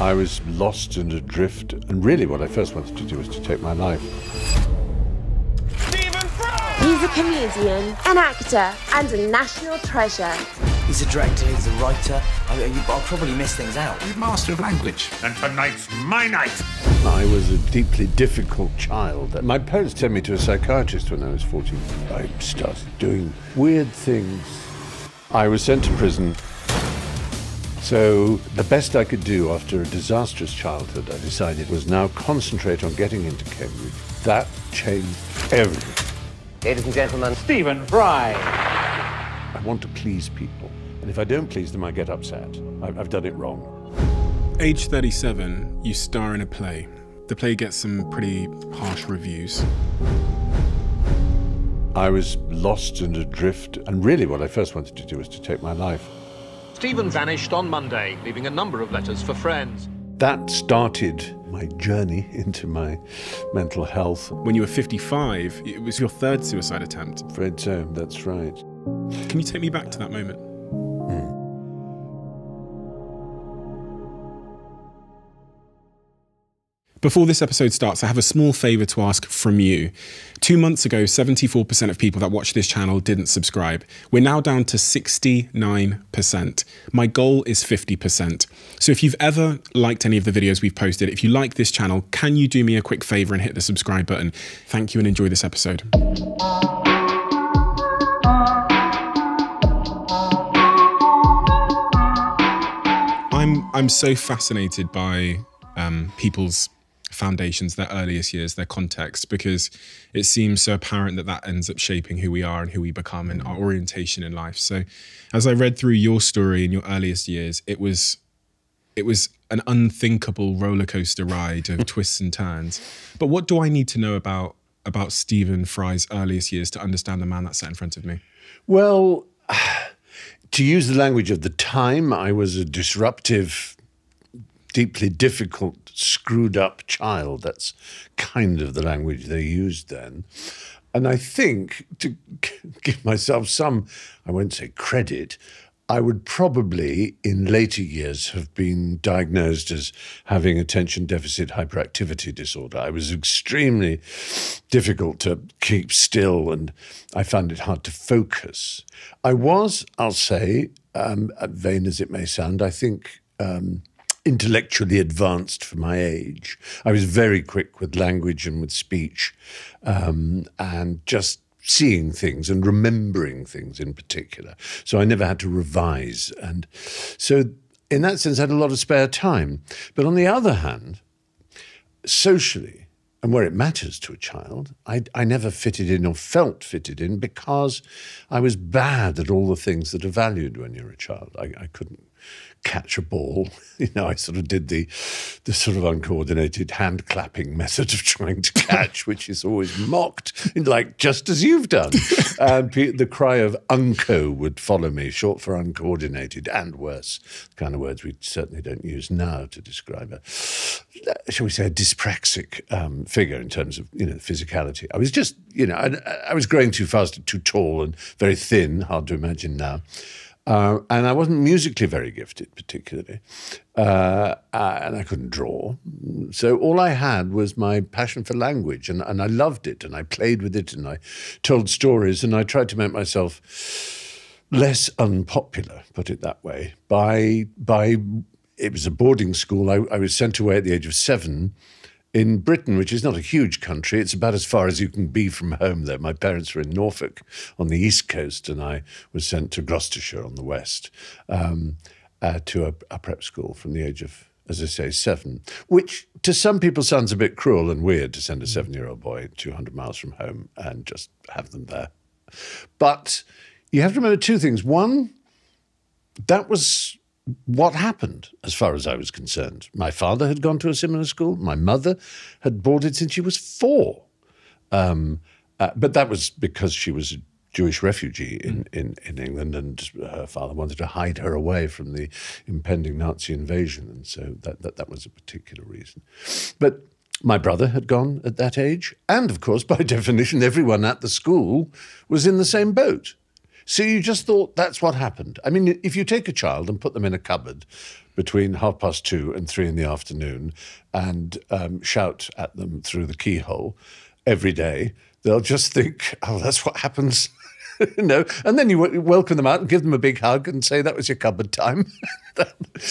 I was lost and adrift, and really what I first wanted to do was to take my life. Stephen Fry! He's a comedian, an actor, and a national treasure. He's a director, he's a writer. I, will probably miss things out. He's master of language. And tonight's my night. I was a deeply difficult child. My parents sent me to a psychiatrist when I was 14. I started doing weird things. I was sent to prison. So the best I could do after a disastrous childhood, I decided, was now concentrate on getting into Cambridge. That changed everything. Ladies and gentlemen, Stephen Fry. I want to please people. And if I don't please them, I get upset. I've, I've done it wrong. Age 37, you star in a play. The play gets some pretty harsh reviews. I was lost and adrift, and really what I first wanted to do was to take my life. Stephen vanished on Monday, leaving a number of letters for friends. That started my journey into my mental health. When you were 55, it was your third suicide attempt. Afraid so, that's right. Can you take me back to that moment? Before this episode starts, I have a small favour to ask from you. Two months ago, 74% of people that watch this channel didn't subscribe. We're now down to 69%. My goal is 50%. So if you've ever liked any of the videos we've posted, if you like this channel, can you do me a quick favour and hit the subscribe button? Thank you and enjoy this episode. I'm I'm so fascinated by um, people's foundations, their earliest years, their context, because it seems so apparent that that ends up shaping who we are and who we become and our orientation in life. So, as I read through your story in your earliest years, it was it was an unthinkable roller coaster ride of twists and turns. But what do I need to know about about Stephen Fry's earliest years to understand the man that sat in front of me? Well, to use the language of the time, I was a disruptive, deeply difficult, screwed up child. That's kind of the language they used then. And I think to give myself some, I won't say credit, I would probably in later years have been diagnosed as having attention deficit hyperactivity disorder. I was extremely difficult to keep still and I found it hard to focus. I was, I'll say, um, vain as it may sound, I think. Um, intellectually advanced for my age. I was very quick with language and with speech, um, and just seeing things and remembering things in particular. So I never had to revise. And so, in that sense, I had a lot of spare time. But on the other hand, socially, and where it matters to a child, I, I never fitted in or felt fitted in because I was bad at all the things that are valued when you're a child. I, I couldn't catch a ball. You know, I sort of did the the sort of uncoordinated hand clapping method of trying to catch, which is always mocked, like just as you've done. and the cry of unco would follow me, short for uncoordinated and worse, the kind of words we certainly don't use now to describe a, shall we say, a dyspraxic um, figure in terms of you know physicality. I was just, you know, I, I was growing too fast, too tall, and very thin. Hard to imagine now. Uh, and I wasn't musically very gifted, particularly. Uh, uh, and I couldn't draw. So all I had was my passion for language, and, and I loved it, and I played with it, and I told stories, and I tried to make myself less unpopular, put it that way, by, by it was a boarding school. I, I was sent away at the age of seven in Britain, which is not a huge country, it's about as far as you can be from home there. My parents were in Norfolk on the east coast, and I was sent to Gloucestershire on the west um, uh, to a, a prep school from the age of, as I say, seven, which to some people sounds a bit cruel and weird to send a seven year old boy 200 miles from home and just have them there. But you have to remember two things. One, that was what happened as far as I was concerned. My father had gone to a similar school. My mother had boarded since she was four. Um, uh, but that was because she was a Jewish refugee in, in, in England and her father wanted to hide her away from the impending Nazi invasion. And so that, that, that was a particular reason. But my brother had gone at that age. And of course, by definition, everyone at the school was in the same boat. So you just thought that's what happened. I mean, if you take a child and put them in a cupboard between half past two and three in the afternoon and um, shout at them through the keyhole every day, they'll just think, oh, that's what happens. know, and then you welcome them out and give them a big hug and say that was your cupboard time.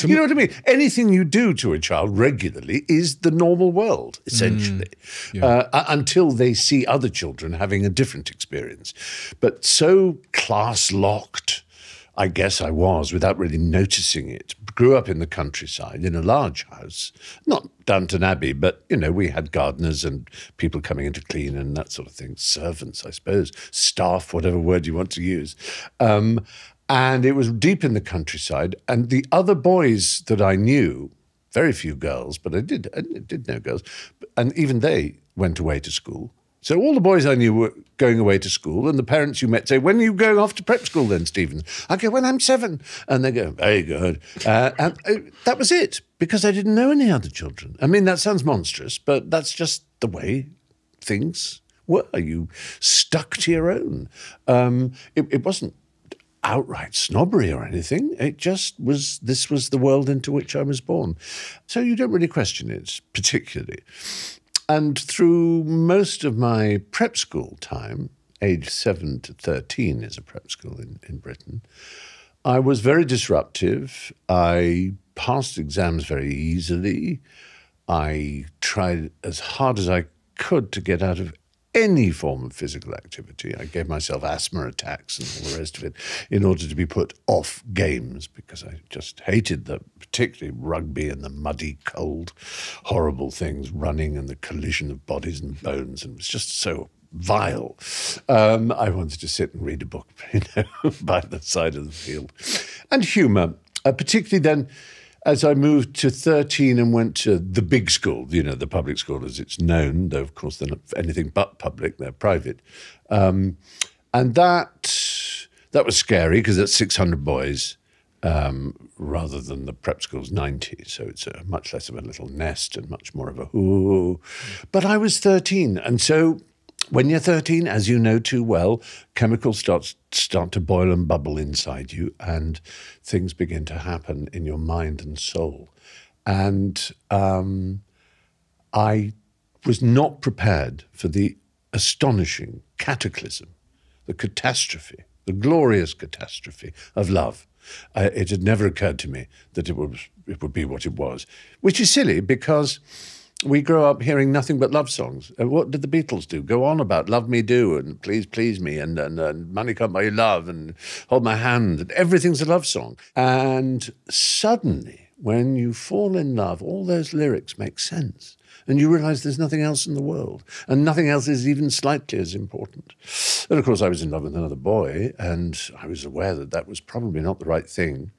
you know what I mean? Anything you do to a child regularly is the normal world, essentially, uh, until they see other children having a different experience. But so class locked. I guess I was without really noticing it. Grew up in the countryside in a large house, not Downton Abbey, but you know, we had gardeners and people coming in to clean and that sort of thing. Servants, I suppose, staff, whatever word you want to use. Um, and it was deep in the countryside. And the other boys that I knew, very few girls, but I did, I did know girls, and even they went away to school. So all the boys I knew were going away to school, and the parents you met say, "When are you going off to prep school, then, Stephen?" I go, "When I'm seven. and they go, "Very good." Uh, and uh, that was it because I didn't know any other children. I mean, that sounds monstrous, but that's just the way things were. You stuck to your own. Um, it, it wasn't outright snobbery or anything. It just was, this was the world into which I was born. So you don't really question it particularly. And through most of my prep school time, age 7 to 13 is a prep school in, in Britain, I was very disruptive. I passed exams very easily. I tried as hard as I could to get out of any form of physical activity. I gave myself asthma attacks and all the rest of it in order to be put off games because I just hated the particularly rugby and the muddy, cold, horrible things, running and the collision of bodies and bones, and it was just so vile. Um, I wanted to sit and read a book, you know, by the side of the field, and humour, uh, particularly then as I moved to 13 and went to the big school, you know, the public school as it's known, though of course they're not anything but public, they're private. Um, and that that was scary because that's 600 boys um, rather than the prep school's 90. So it's a much less of a little nest and much more of a whoo. But I was 13. And so when you're 13, as you know too well, chemicals start, start to boil and bubble inside you, and things begin to happen in your mind and soul. And um, I was not prepared for the astonishing cataclysm, the catastrophe, the glorious catastrophe of love. Uh, it had never occurred to me that it would, it would be what it was, which is silly because we grow up hearing nothing but love songs. Uh, what did the Beatles do? Go on about "Love Me Do" and "Please Please Me" and and, and "Money Can't Buy Love" and "Hold My Hand" and everything's a love song. And suddenly, when you fall in love, all those lyrics make sense. And you realize there's nothing else in the world, and nothing else is even slightly as important. And of course, I was in love with another boy, and I was aware that that was probably not the right thing.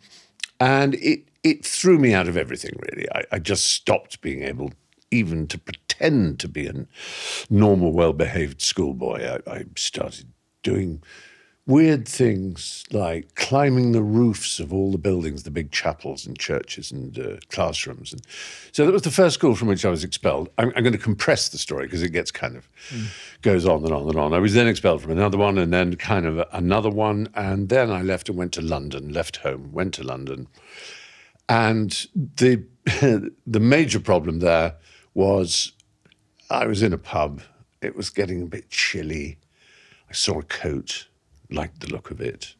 And it, it threw me out of everything, really. I, I just stopped being able even to pretend to be a normal, well behaved schoolboy. I, I, started doing weird things like climbing the roofs of all the buildings, the big chapels and churches and uh, classrooms. And so that was the first school from which I was expelled. I'm, I'm going to compress the story because it gets kind of mm. goes on and on and on. I was then expelled from another one and then kind of another one. And then I left and went to London, left home, went to London. And the, the major problem there was I was in a pub. It was getting a bit chilly. I saw a coat, liked the look of it,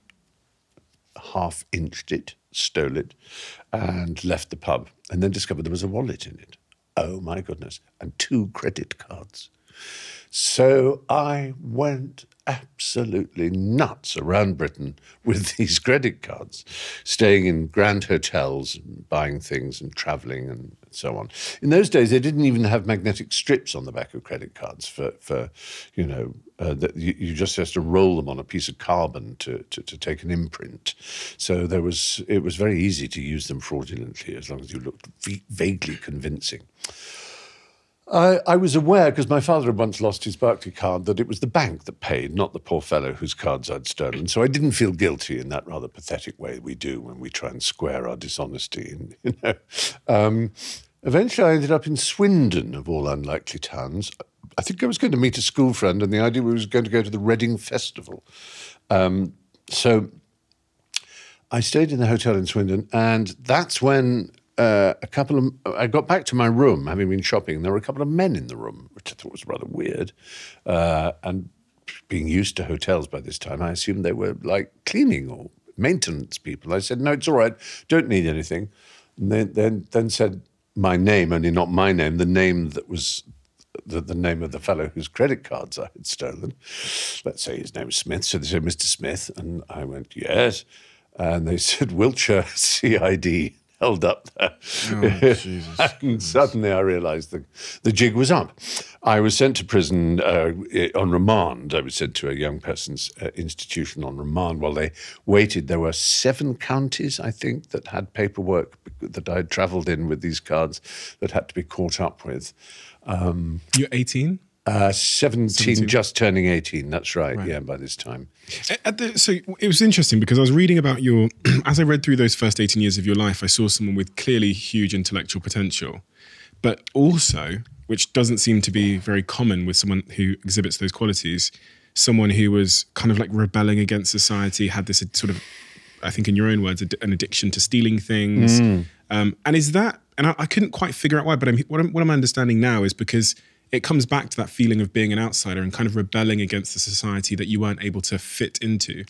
half inched it, stole it, and left the pub. And then discovered there was a wallet in it. Oh my goodness. And two credit cards. So I went absolutely nuts around Britain with these credit cards, staying in grand hotels buying things and traveling and so on. In those days, they didn't even have magnetic strips on the back of credit cards for, for you know, uh, that you, you, just have to roll them on a piece of carbon to, to, to, take an imprint. So there was, it was very easy to use them fraudulently as long as you looked vaguely convincing. I, I, was aware, because my father had once lost his Barclaycard, that it was the bank that paid, not the poor fellow whose cards I'd stolen. So I didn't feel guilty in that rather pathetic way we do when we try and square our dishonesty. And, you know, um, eventually I ended up in Swindon, of all unlikely towns. I think I was going to meet a school friend, and the idea was going to go to the Reading Festival. Um, so I stayed in the hotel in Swindon, and that's when uh, a couple of I got back to my room, having been shopping. And there were a couple of men in the room, which I thought was rather weird. Uh, and being used to hotels by this time, I assumed they were like cleaning or maintenance people. I said, "No, it's all right. Don't need anything." And then then, then said my name, only not my name, the name that was the, the name of the fellow whose credit cards I had stolen. Let's say his name was Smith. So they said, Mr. Smith. And I went, yes. And they said, Wiltshire CID held up there. and suddenly I realized the, the jig was up. I was sent to prison uh, on remand. I was sent to a young person's uh, institution on remand while they waited. There were seven counties, I think, that had paperwork that I had traveled in with these cards that had to be caught up with. Um, You're 18? Uh, 17, 17. just turning 18. That's right, Right. Yeah, by this time. At the, so it was interesting because I was reading about your, as I read through those first 18 years of your life, I saw someone with clearly huge intellectual potential, but also, which doesn't seem to be very common with someone who exhibits those qualities, someone who was kind of like rebelling against society, had this sort of, I think in your own words, an addiction to stealing things. Um, and is that, and I, I couldn't quite figure out why, but I'm, what, I'm, what I'm understanding now is because it comes back to that feeling of being an outsider and kind of rebelling against the society that you weren't able to fit into.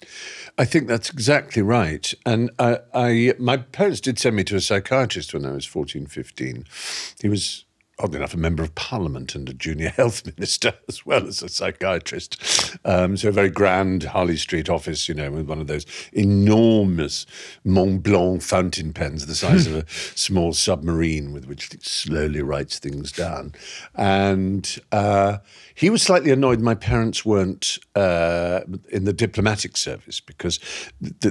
I think that's exactly right. And I, I, my parents did send me to a psychiatrist when I was 14, 15. He was, oddly enough, a member of parliament and a junior health minister as well as a psychiatrist. Um, so a very grand Harley Street office, you know, with one of those enormous Mont Blanc fountain pens the size of a small submarine with which it slowly writes things down. And uh, he was slightly annoyed my parents weren't uh, in the diplomatic service because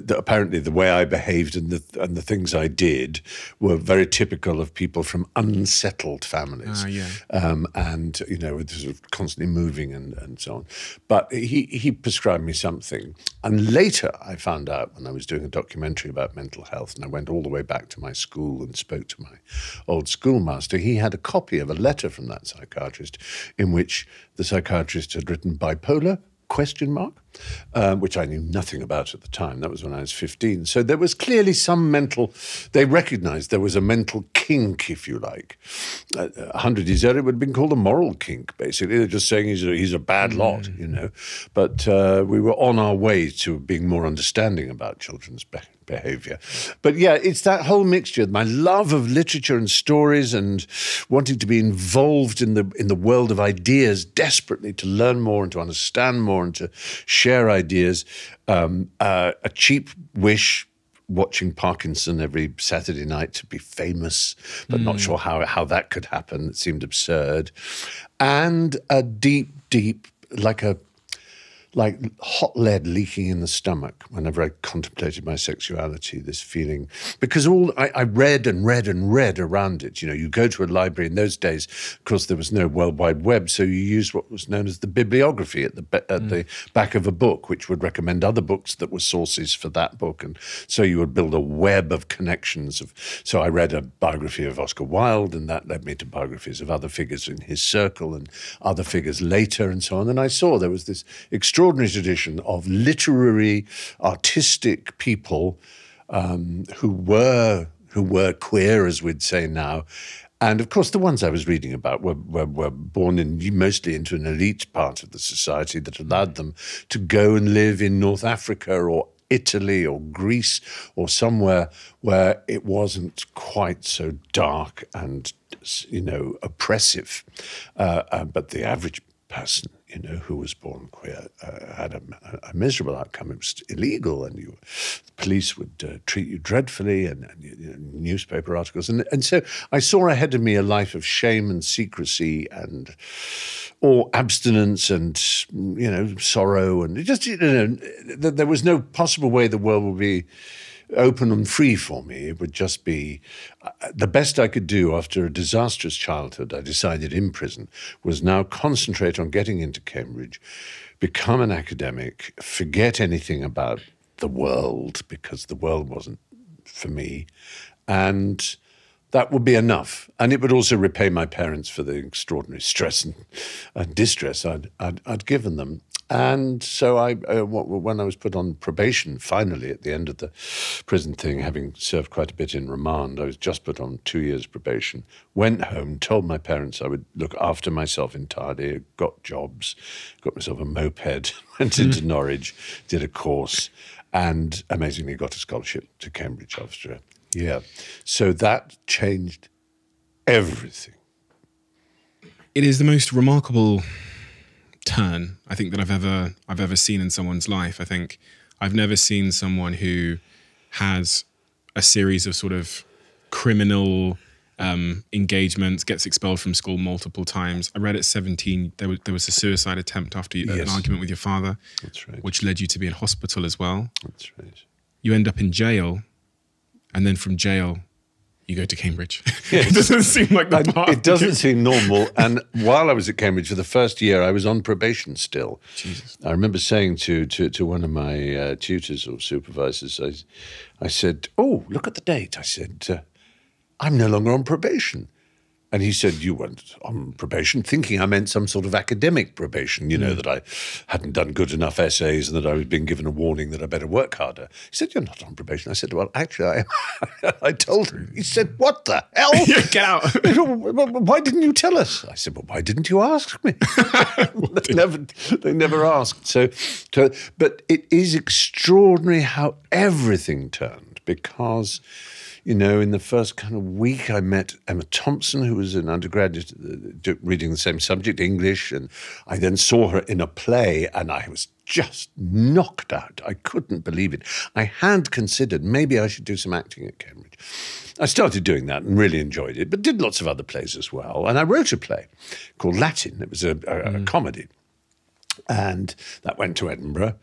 apparently the way I behaved and the, and the things I did were very typical of people from unsettled families. Ah, yeah. Um, and, you know, with sort of constantly moving and, and so on. But he, he prescribed me something. And later I found out when I was doing a documentary about mental health, and I went all the way back to my school and spoke to my old schoolmaster, he had a copy of a letter from that psychiatrist in which the psychiatrist had written bipolar question mark um, which i knew nothing about at the time. That was when i was 15 so there was clearly some mental they recognized there was a mental kink if you like. Uh, a hundred years earlier it would have been called a moral kink basically. They're just saying he's a, he's a bad lot you know. But uh, we were on our way to being more understanding about children's behavior behavior. But yeah, it's that whole mixture. My love of literature and stories and wanting to be involved in the in the world of ideas desperately to learn more and to understand more and to share ideas. Um, uh, a cheap wish watching Parkinson every Saturday night to be famous, but not sure how how that could happen. It seemed absurd. And a deep, deep, like a like hot lead leaking in the stomach whenever I contemplated my sexuality, this feeling. Because all I, I read and read and read around it. You know, you go to a library in those days, of course, there was no World Wide Web, so you used what was known as the bibliography at the at the mm. back of a book, which would recommend other books that were sources for that book, and so you would build a web of connections. Of so I read a biography of Oscar Wilde, and that led me to biographies of other figures in his circle and other figures later, and so on. And I saw there was this extraordinary tradition of literary, artistic people um, who were who were queer, as we'd say now. And of course, the ones I was reading about were, were, were born in mostly into an elite part of the society that allowed them to go and live in North Africa or Italy or Greece or somewhere where it wasn't quite so dark and you know oppressive. Uh, uh, but the average person, you know, who was born queer uh, had a, a miserable outcome. It was illegal, and you, the police would uh, treat you dreadfully, and, and you know, newspaper articles, and and so I saw ahead of me a life of shame and secrecy and or abstinence and you know sorrow and just you know th- there was no possible way the world would be open and free for me. It would just be uh, the best I could do after a disastrous childhood. I decided in prison was now concentrate on getting into Cambridge, become an academic, forget anything about the world because the world wasn't for me, and that would be enough. And it would also repay my parents for the extraordinary stress and, and distress I'd, I'd, I'd given them. And so I, uh, when I was put on probation, finally at the end of the prison thing, having served quite a bit in remand, I was just put on two years probation. Went home, told my parents I would look after myself entirely. Got jobs, got myself a moped, went into Norwich, did a course, and amazingly got a scholarship to Cambridge after a year. So that changed everything. It is the most remarkable turn I think that I've ever I've ever seen in someone's life. I think I've never seen someone who has a series of sort of criminal um, engagements, gets expelled from school multiple times. I read at 17 there was, there was a suicide attempt after you, an argument with your father, right. which led you to be in hospital as well. That's right. You end up in jail, and then from jail, you go to Cambridge. it doesn't seem like the I- it doesn't seem normal. And while I was at Cambridge for the first year, I was on probation still. Jesus. I remember saying to to, to one of my uh, tutors or supervisors, I, I said, "Oh, look at the date." I said, uh, "I'm no longer on probation." And he said, You weren't on probation, thinking I meant some sort of academic probation, you know, hmm. that I hadn't done good enough essays and that I was being given a warning that I better work harder. He said, You're not on probation. I said, Well, actually, I am. I told him. He said, What the hell? Get out. why didn't you tell us? I said, Well, why didn't you ask me? they, never, they never asked. So, so, but it is extraordinary how everything turned because, you know, in the first kind of week, I met Emma Thompson, who was an undergraduate uh, reading the same subject, English, and I then saw her in a play, and I was just knocked out. I couldn't believe it. I had considered maybe I should do some acting at Cambridge. I started doing that and really enjoyed it, but did lots of other plays as well. And I wrote a play called Latin. It was a, a, a comedy and that went to Edinburgh,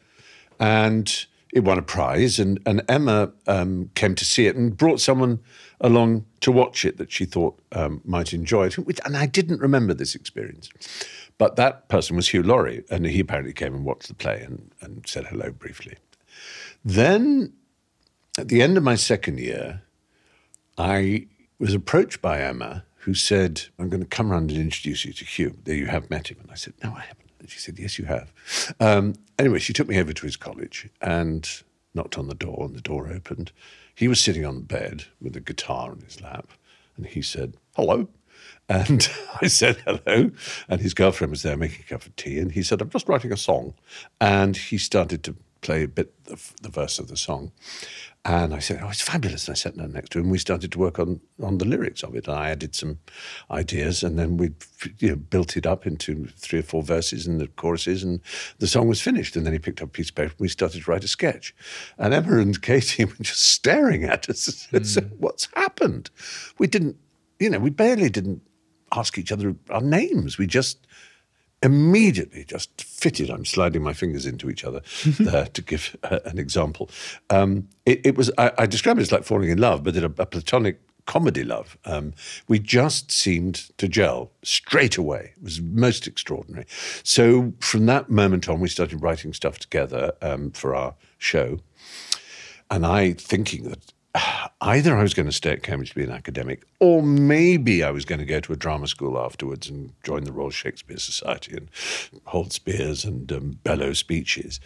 and it won a prize. And and Emma um, came to see it and brought someone along to watch it that she thought um, might enjoy it. And I didn't remember this experience, but that person was Hugh Laurie, and he apparently came and watched the play and, and said hello briefly. Then, at the end of my second year, I was approached by Emma, who said, I'm going to come round and introduce you to Hugh. There you have met him. And I said, No, I haven't. And she said, Yes, you have. Um, anyway, she took me over to his college and knocked on the door, and the door opened. He was sitting on the bed with a guitar in his lap, and he said, Hello. And I said hello. And his girlfriend was there making a cup of tea. And he said, I'm just writing a song. And he started to play a bit of the verse of the song. And I said, Oh, it's fabulous. And I sat down next to him. We started to work on, on the lyrics of it. And I added some ideas. And then we you know, built it up into three or four verses and the choruses. And the song was finished. And then he picked up a piece of paper and we started to write a sketch. And Emma and Katie were just staring at us and said, hmm. What's happened? We didn't, you know, we barely didn't ask each other our names. We just immediately just fitted. I'm sliding my fingers into each other there to give uh, an example. Um, it, it was I, I describe it as like falling in love, but in a, a platonic comedy love. Um, we just seemed to gel straight away. It was most extraordinary. So from that moment on, we started writing stuff together um, for our show. And I thinking that either I was going to stay at Cambridge to be an academic, or maybe I was going to go to a drama school afterwards and join the Royal Shakespeare Society and hold spears and um, bellow speeches.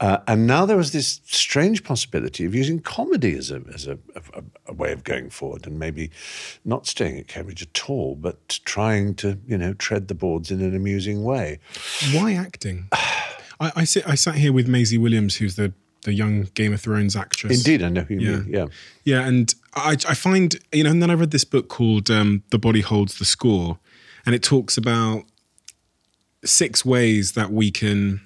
Uh, and now there was this strange possibility of using comedy as a as a, a, a way of going forward, and maybe not staying at Cambridge at all, but trying to you know tread the boards in an amusing way. Why acting? I, I sit. I sat here with Maisie Williams, who's the the young Game of Thrones actress. Indeed, I know who you Yeah. mean. Yeah. Yeah, and I, I find you know, and then I read this book called um, "The Body Holds the Score," and it talks about six ways that we can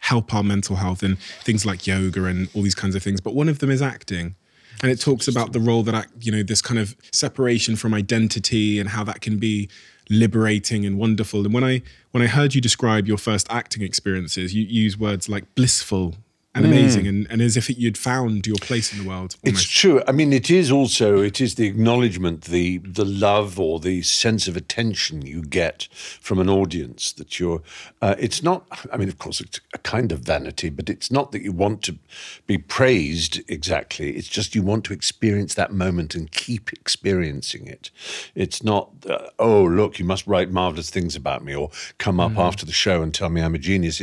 help our mental health and things like yoga and all these kinds of things. But one of them is acting. And it talks about the role that, act- you know, this kind of separation from identity and how that can be liberating and wonderful. And when I when I heard you describe your first acting experiences, you use words like blissful and amazing, and, and as if you'd found your place in the world. It's true. I mean, it is also it is the acknowledgement, the the love or the sense of attention you get from an audience that you're. Uh, it's not. I mean, of course, it's a kind of vanity, but it's not that you want to be praised exactly. It's just you want to experience that moment and keep experiencing it. It's not. Uh, oh, look, you must write marvelous things about me, or come up after the show and tell me I'm a genius.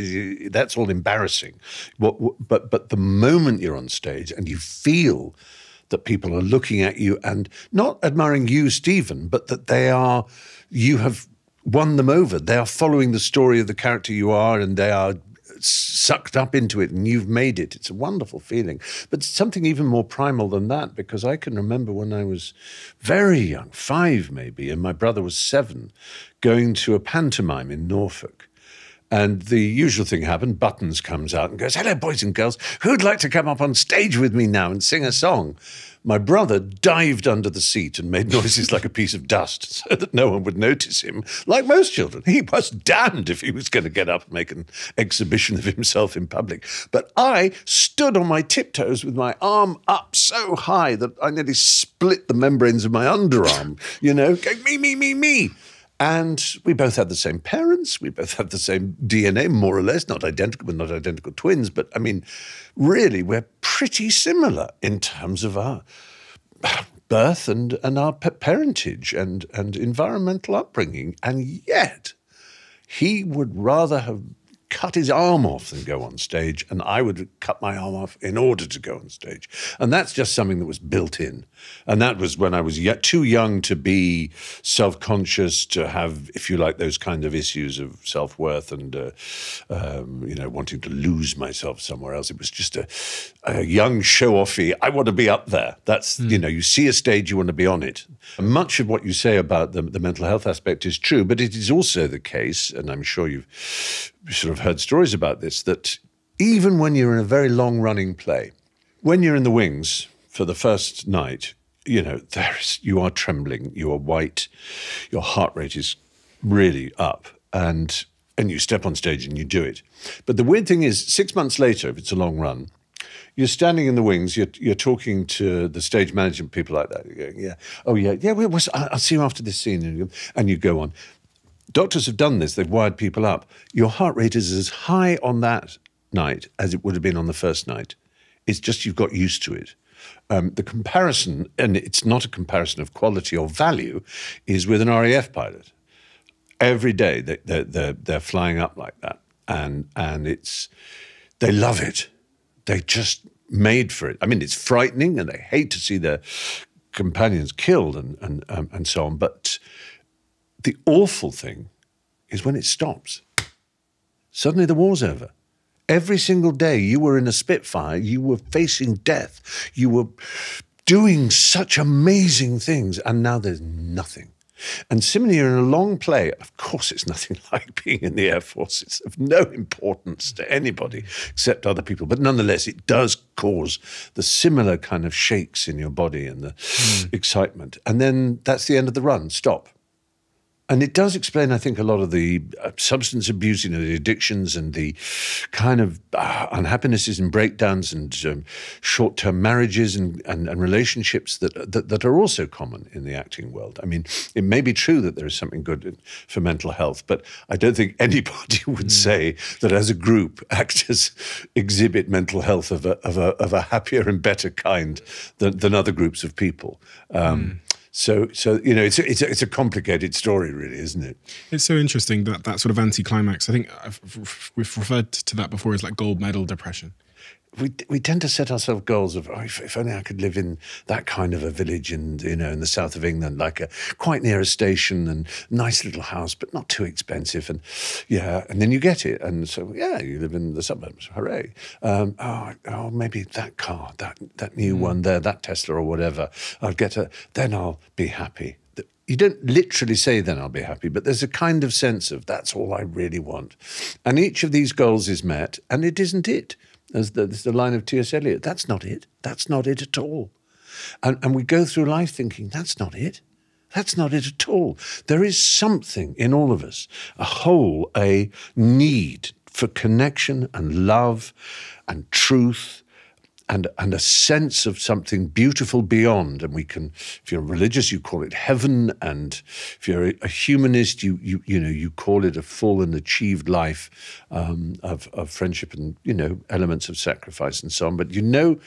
That's all embarrassing. What, what- but but the moment you're on stage and you feel that people are looking at you and not admiring you, Stephen, but that they are, you have won them over. They are following the story of the character you are and they are sucked up into it and you've made it. It's a wonderful feeling. But something even more primal than that, because I can remember when I was very young, five maybe, and my brother was seven, going to a pantomime in Norfolk. And the usual thing happened. Buttons comes out and goes, Hello, boys and girls. Who'd like to come up on stage with me now and sing a song? My brother dived under the seat and made noises like a piece of dust so that no one would notice him. Like most children, he was damned if he was going to get up and make an exhibition of himself in public. But I stood on my tiptoes with my arm up so high that I nearly split the membranes of my underarm, you know, going, me, me, me, me. And we both had the same parents. We both had the same DNA, more or less. Not identical, we're not identical twins. But I mean, really, we're pretty similar in terms of our birth and, and our parentage and, and environmental upbringing. And yet, he would rather have cut his arm off than go on stage, and I would cut my arm off in order to go on stage. And that's just something that was built in. And that was when I was yet too young to be self conscious, to have, if you like, those kind of issues of self worth and, uh, um, you know, wanting to lose myself somewhere else. It was just a, a young show offy. I want to be up there. That's, you know, you see a stage, you want to be on it. And Much of what you say about the, the mental health aspect is true, but it is also the case, and I'm sure you've sort of heard stories about this, that even when you're in a very long running play, when you're in the wings for the first night, you know, there's you are trembling, you are white, your heart rate is really up, and and you step on stage and you do it. But the weird thing is, six months later, if it's a long run, you're standing in the wings. You're you're talking to the stage management people like that. You're going, yeah, oh yeah, yeah. Well, I'll see you after this scene, and you go on. Doctors have done this. They've wired people up. Your heart rate is as high on that night as it would have been on the first night. It's just you've got used to it. Um, the comparison, and it's not a comparison of quality or value, is with an RAF pilot. Every day they, they're, they're, they're flying up like that, and and it's they love it. They just made for it. I mean, it's frightening, and they hate to see their companions killed and and um, and so on. But the awful thing is when it stops. Suddenly the war's over. Every single day you were in a Spitfire, you were facing death, you were doing such amazing things, and now there's nothing. And similarly, you're in a long play. Of course, it's nothing like being in the Air Force. It's of no importance to anybody except other people. But nonetheless, it does cause the similar kind of shakes in your body and the hmm. excitement. And then that's the end of the run. Stop. And it does explain, I think, a lot of the uh, substance abuse, you know, the addictions and the kind of uh, unhappinesses and breakdowns and um, short-term marriages and, and, and relationships that, that that are also common in the acting world. I mean, it may be true that there is something good in, for mental health, but I don't think anybody would say that as a group, actors exhibit mental health of a, of a, of a happier and better kind than, than other groups of people. Um, So, so you know, it's a, it's a, it's a complicated story, really, isn't it? It's so interesting that that sort of anti-climax. I think I've, we've referred to that before as like gold medal depression. We we tend to set ourselves goals of oh, if, if only I could live in that kind of a village in you know in the south of England, like a quite near a station and nice little house, but not too expensive, and yeah, and then you get it, and so yeah, you live in the suburbs, hooray! Um, oh, oh, maybe that car, that that new one there, that Tesla or whatever, I'll get a, then I'll be happy. You don't literally say, then I'll be happy, but there's a kind of sense of that's all I really want. And each of these goals is met, and it isn't it. As the, there's the line of T.S. Eliot, that's not it. That's not it at all. And, and we go through life thinking, that's not it. That's not it at all. There is something in all of us, a whole, a need for connection and love and truth and, and a sense of something beautiful beyond. And we can, if you're religious, you call it heaven, and if you're a, humanist, you you you know you call it a full and achieved life um, of of friendship and you know elements of sacrifice and so on. But you know,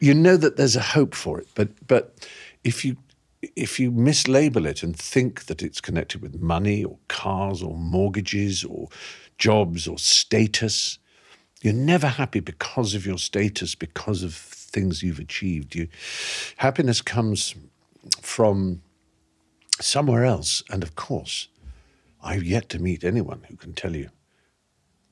you know that there's a hope for it. But but if you if you mislabel it and think that it's connected with money or cars or mortgages or jobs or status, you're never happy because of your status, because of things you've achieved. You, happiness comes from somewhere else. And of course, I've yet to meet anyone who can tell you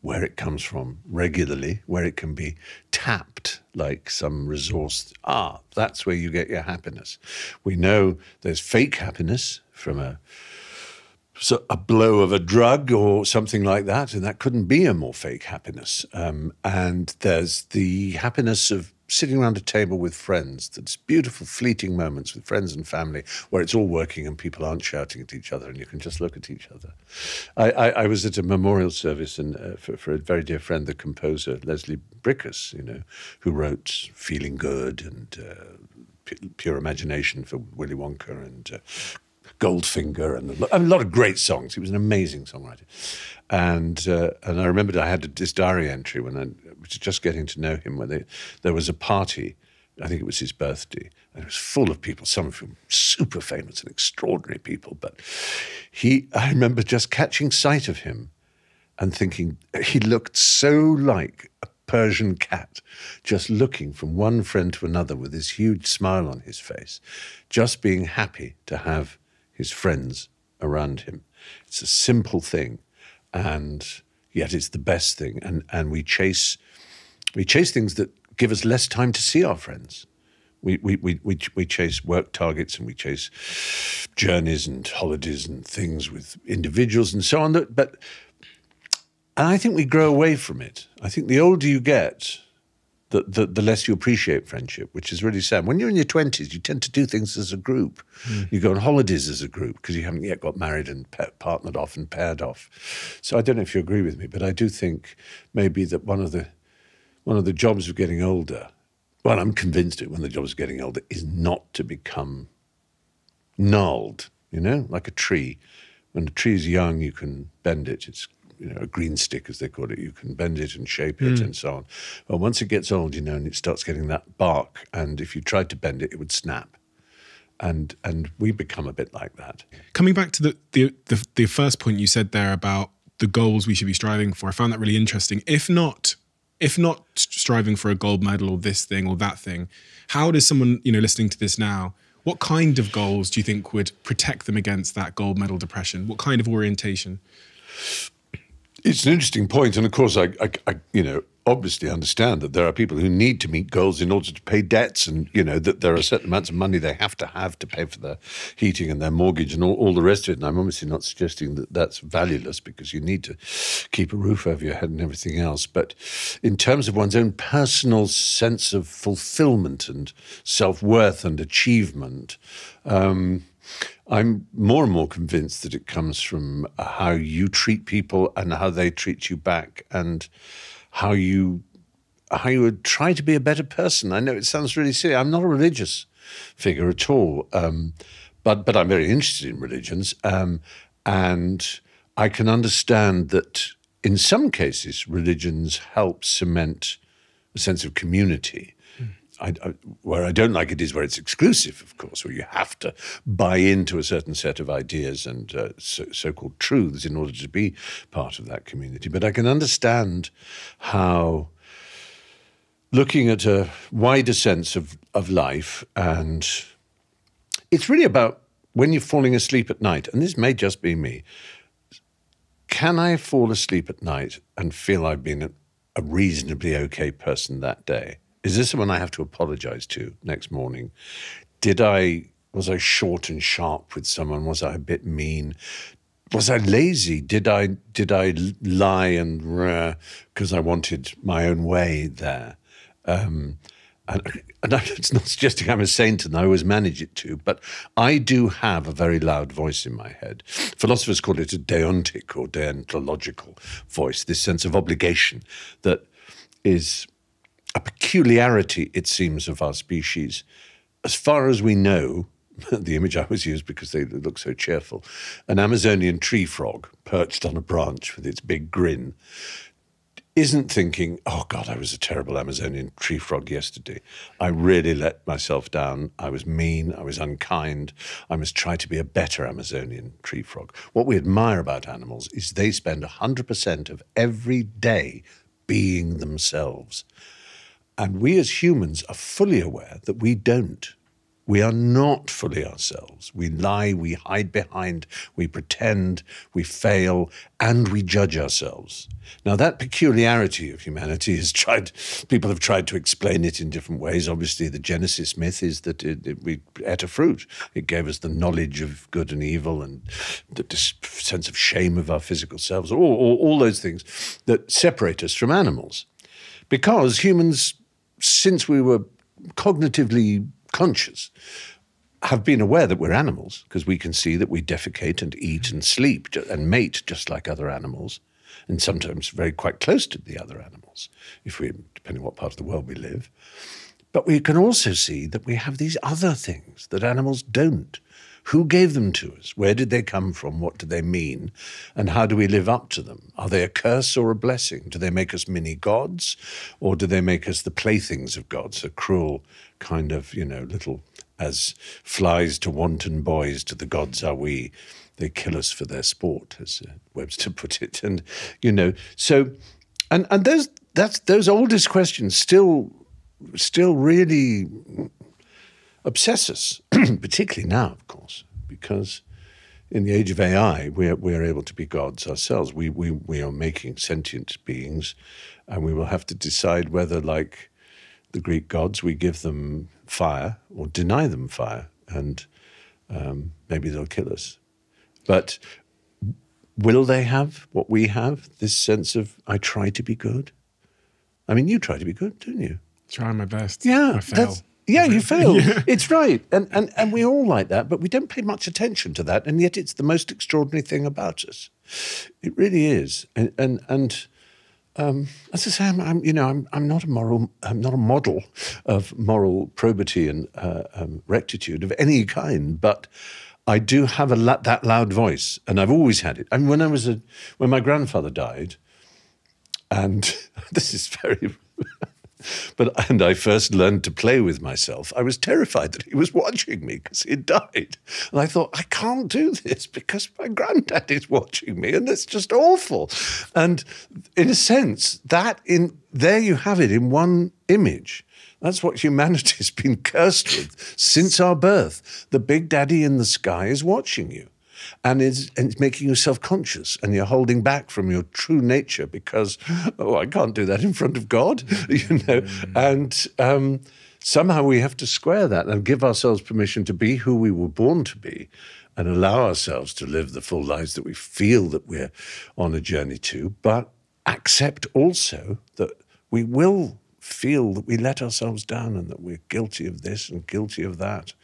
where it comes from regularly, where it can be tapped like some resource. Ah, that's where you get your happiness. We know there's fake happiness from a so a blow of a drug or something like that, and that couldn't be a more fake happiness. Um, and there's the happiness of sitting around a table with friends. That's beautiful, fleeting moments with friends and family where it's all working and people aren't shouting at each other and you can just look at each other. I, I, I was at a memorial service and, uh, for, for, a very dear friend, the composer Leslie Bricusse, you know, who wrote Feeling Good and uh, Pure Imagination for Willy Wonka and uh, Goldfinger and a, lot of great songs. He was an amazing songwriter. And uh, and I remembered I had this diary entry when I was just getting to know him, When they, there was a party. I think it was his birthday, and it was full of people, some of whom super famous and extraordinary people. But he, I remember just catching sight of him and thinking he looked so like a Persian cat, just looking from one friend to another with this huge smile on his face, just being happy to have his friends around him. It's a simple thing, and yet it's the best thing. And and we chase we chase things that give us less time to see our friends. We, we, we, we, we chase work targets and we chase journeys and holidays and things with individuals and so on. That, but and I think we grow away from it. I think the older you get, the, the, the less you appreciate friendship, which is really sad. When you're in your 20s, you tend to do things as a group. Mm. You go on holidays as a group because you haven't yet got married and pa- partnered off and paired off. So I don't know if you agree with me, but I do think maybe that one of the one of the jobs of getting older, well, I'm convinced it, when the jobs getting older is not to become gnarled, you know, like a tree. When a tree is young, you can bend it. It's you know a green stick, as they call it. You can bend it and shape it hmm. and so on. But once it gets old, you know, and it starts getting that bark, and if you tried to bend it, it would snap. And and we become a bit like that. Coming back to the, the the the first point you said there about the goals we should be striving for, I found that really interesting. If not, if not striving for a gold medal or this thing or that thing, how does someone you know listening to this now? What kind of goals do you think would protect them against that gold medal depression? What kind of orientation? It's an interesting point, and of course, I, I, I, you know, obviously understand that there are people who need to meet goals in order to pay debts, and you know that there are certain amounts of money they have to have to pay for their heating and their mortgage and all, all the rest of it. And I'm obviously not suggesting that that's valueless because you need to keep a roof over your head and everything else. But in terms of one's own personal sense of fulfillment and self worth and achievement. Um, I'm more and more convinced that it comes from how you treat people and how they treat you back, and how you how you would try to be a better person. I know it sounds really silly. I'm not a religious figure at all, um, but but I'm very interested in religions, um, and I can understand that in some cases religions help cement a sense of community. I, I, where I don't like it is where it's exclusive, of course, where you have to buy into a certain set of ideas and uh, so, called truths in order to be part of that community. But I can understand how looking at a wider sense of, of life, and it's really about when you're falling asleep at night, and this may just be me. Can I fall asleep at night and feel I've been a, a reasonably okay person that day? Is this someone I have to apologize to next morning? Did I was I short and sharp with someone? Was I a bit mean? Was I lazy? Did I did I lie and because I wanted my own way there? Um, and, and it's not suggesting I'm a saint and I always manage it to, but I do have a very loud voice in my head. Philosophers call it a deontic or deontological voice, this sense of obligation that is a peculiarity, it seems, of our species. As far as we know, the image I always use because they look so cheerful, an Amazonian tree frog perched on a branch with its big grin isn't thinking, oh God, I was a terrible Amazonian tree frog yesterday. I really let myself down. I was mean. I was unkind. I must try to be a better Amazonian tree frog. What we admire about animals is they spend 100% of every day being themselves. And we as humans are fully aware that we don't. We are not fully ourselves. We lie, we hide behind, we pretend, we fail, and we judge ourselves. Now, that peculiarity of humanity has tried, people have tried to explain it in different ways. Obviously, the Genesis myth is that it, it- we ate a fruit. It gave us the knowledge of good and evil and the sense of shame of our physical selves, all, all, all those things that separate us from animals. Because humans, since we were cognitively conscious, have been aware that we're animals because we can see that we defecate and eat and sleep and mate just like other animals, and sometimes very quite close to the other animals, if we, depending what part of the world we live. But we can also see that we have these other things that animals don't. Who gave them to us? Where did they come from? What do they mean? And how do we live up to them? Are they a curse or a blessing? Do they make us mini gods? Or do they make us the playthings of gods, a cruel kind of, you know, little as flies to wanton boys to the gods are we? They kill us for their sport, as uh, Webster put it. And, you know, so, and, and those, that's, those oldest questions still, still really obsess us, particularly now, of course, because in the age of AI, we are, we are able to be gods ourselves. We, we, we are making sentient beings, and we will have to decide whether, like the Greek gods, we give them fire or deny them fire, and um, maybe they'll kill us. But will they have what we have? This sense of, I try to be good? I mean, you try to be good, don't you? Try my best. Yeah, I fail. Yeah, you fail. It's right, and, and and we all like that, but we don't pay much attention to that, and yet it's the most extraordinary thing about us. It really is, and and and. Um, as I say, I'm, I'm, you know, I'm, I'm not a moral, I'm not a model of moral probity and uh, um, rectitude of any kind, but I do have a la- that loud voice, and I've always had it. I mean, when I was a, when my grandfather died, and this is very but and I first learned to play with myself. I was terrified that he was watching me because he died, and I thought I can't do this because my granddad is watching me, and it's just awful. And in a sense, that in there you have it in one image. That's what humanity has been cursed with since our birth. The big daddy in the sky is watching you and it's, and it's making you self-conscious and you're holding back from your true nature because oh i can't do that in front of god you know? And um, somehow we have to square that and give ourselves permission to be who we were born to be and allow ourselves to live the full lives that we feel that we're on a journey to but accept also that we will feel that we let ourselves down and that we're guilty of this and guilty of that.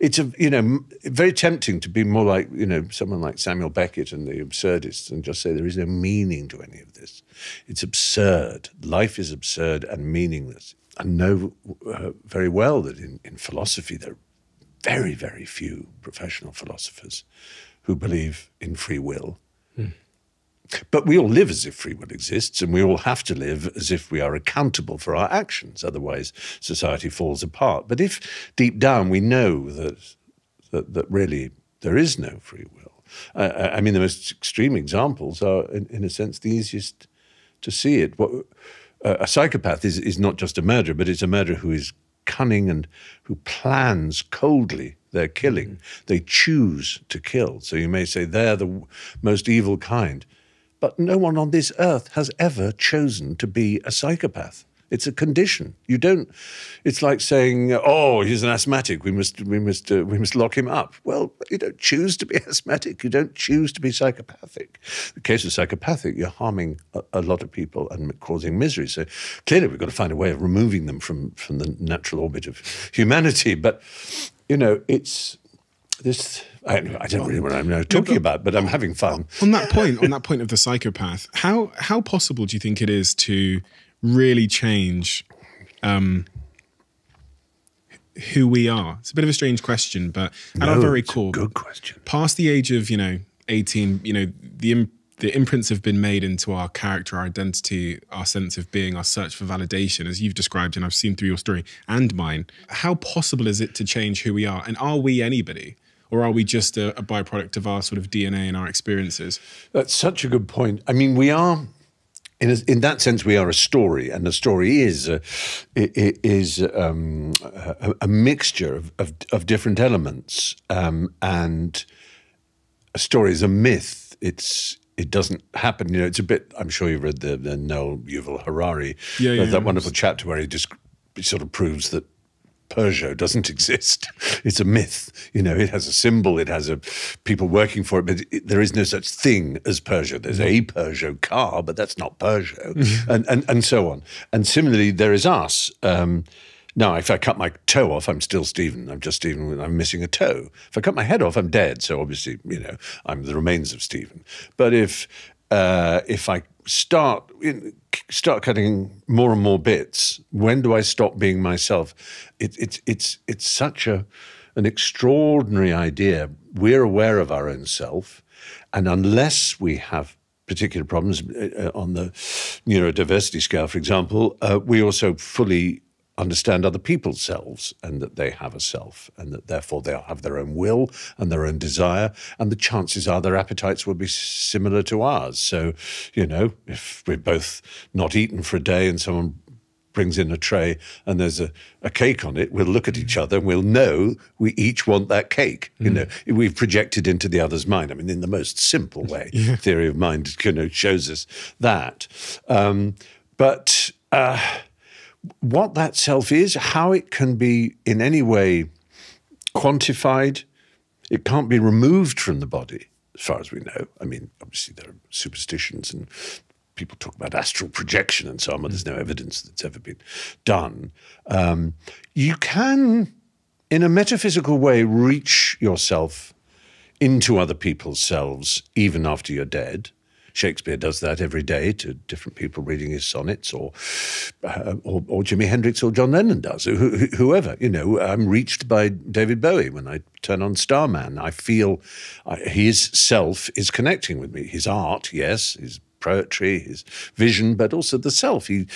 It's a you know very tempting to be more like you know someone like Samuel Beckett and the absurdists and just say there is no meaning to any of this. It's absurd. Life is absurd and meaningless. I know uh, very well that in, in philosophy there are very very few professional philosophers who believe in free will. But we all live as if free will exists, and we all have to live as if we are accountable for our actions. Otherwise, society falls apart. But if deep down we know that that, that really there is no free will, uh, I mean, the most extreme examples are, in, in a sense, the easiest to see it. What, uh, a psychopath is is not just a murderer, but it's a murderer who is cunning and who plans coldly their killing. They choose to kill. So you may say they're the most evil kind. But no one on this earth has ever chosen to be a psychopath. It's a condition. You don't. It's like saying, "Oh, he's an asthmatic. We must, we must, uh, we must lock him up." Well, you don't choose to be asthmatic. You don't choose to be psychopathic. The case of psychopathic, you're harming a, a lot of people and causing misery. So clearly, we've got to find a way of removing them from from the natural orbit of humanity. But you know, it's this. I, I don't really know what I'm talking about, but I'm having fun. on that point, on that point of the psychopath, how how possible do you think it is to really change um, who we are? It's a bit of a strange question, but at our very core, good question. past the age of you know 18, you know the the imprints have been made into our character, our identity, our sense of being, our search for validation, as you've described, and I've seen through your story and mine. How possible is it to change who we are, and are we anybody? Or are we just a, a byproduct of our sort of DNA and our experiences? That's such a good point. I mean, we are. In, a, in that sense, we are a story, and a story is i- is um, a, a mixture of, of, of different elements, um, and a story is a myth. It's it doesn't happen. You know, it's a bit. I'm sure you've read the, the Noah Yuval Harari, Yeah, yeah, that yeah. wonderful chapter where he just sort of proves that Peugeot doesn't exist. It's a myth. You know, it has a symbol, it has a people working for it, but it, there is no such thing as Peugeot. There's a Peugeot car, but that's not Peugeot, and, and and so on. And similarly, there is us. Um, now, if I cut my toe off, I'm still Stephen. I'm just Stephen. I'm missing a toe. If I cut my head off, I'm dead. So obviously, you know, I'm the remains of Stephen. But if uh, if I start start cutting more and more bits, when do I stop being myself? It, it's it's it's such a an extraordinary idea. We're aware of our own self, and unless we have particular problems uh, on the neurodiversity scale, for example, uh, we also fully understand other people's selves and that they have a self and that therefore they'll have their own will and their own desire and the chances are their appetites will be similar to ours so you know if we're both not eaten for a day and someone brings in a tray and there's a, a cake on it, we'll look at each other and we'll know we each want that cake. You know, we've projected into the other's mind. I mean, in the most simple way, theory of mind you know, shows us that. Um, but uh, what that self is, how it can be in any way quantified, it can't be removed from the body, as far as we know. I mean, obviously, there are superstitions and people talk about astral projection and so on, but there's no evidence that's ever been done. Um, you can, in a metaphysical way, reach yourself into other people's selves even after you're dead. Shakespeare does that every day to different people reading his sonnets, or uh, or, or Jimi Hendrix or John Lennon does, who- whoever. You know, I'm reached by David Bowie when I turn on Starman. I feel his self is connecting with me. His art, yes, his poetry, his vision, but also the self. He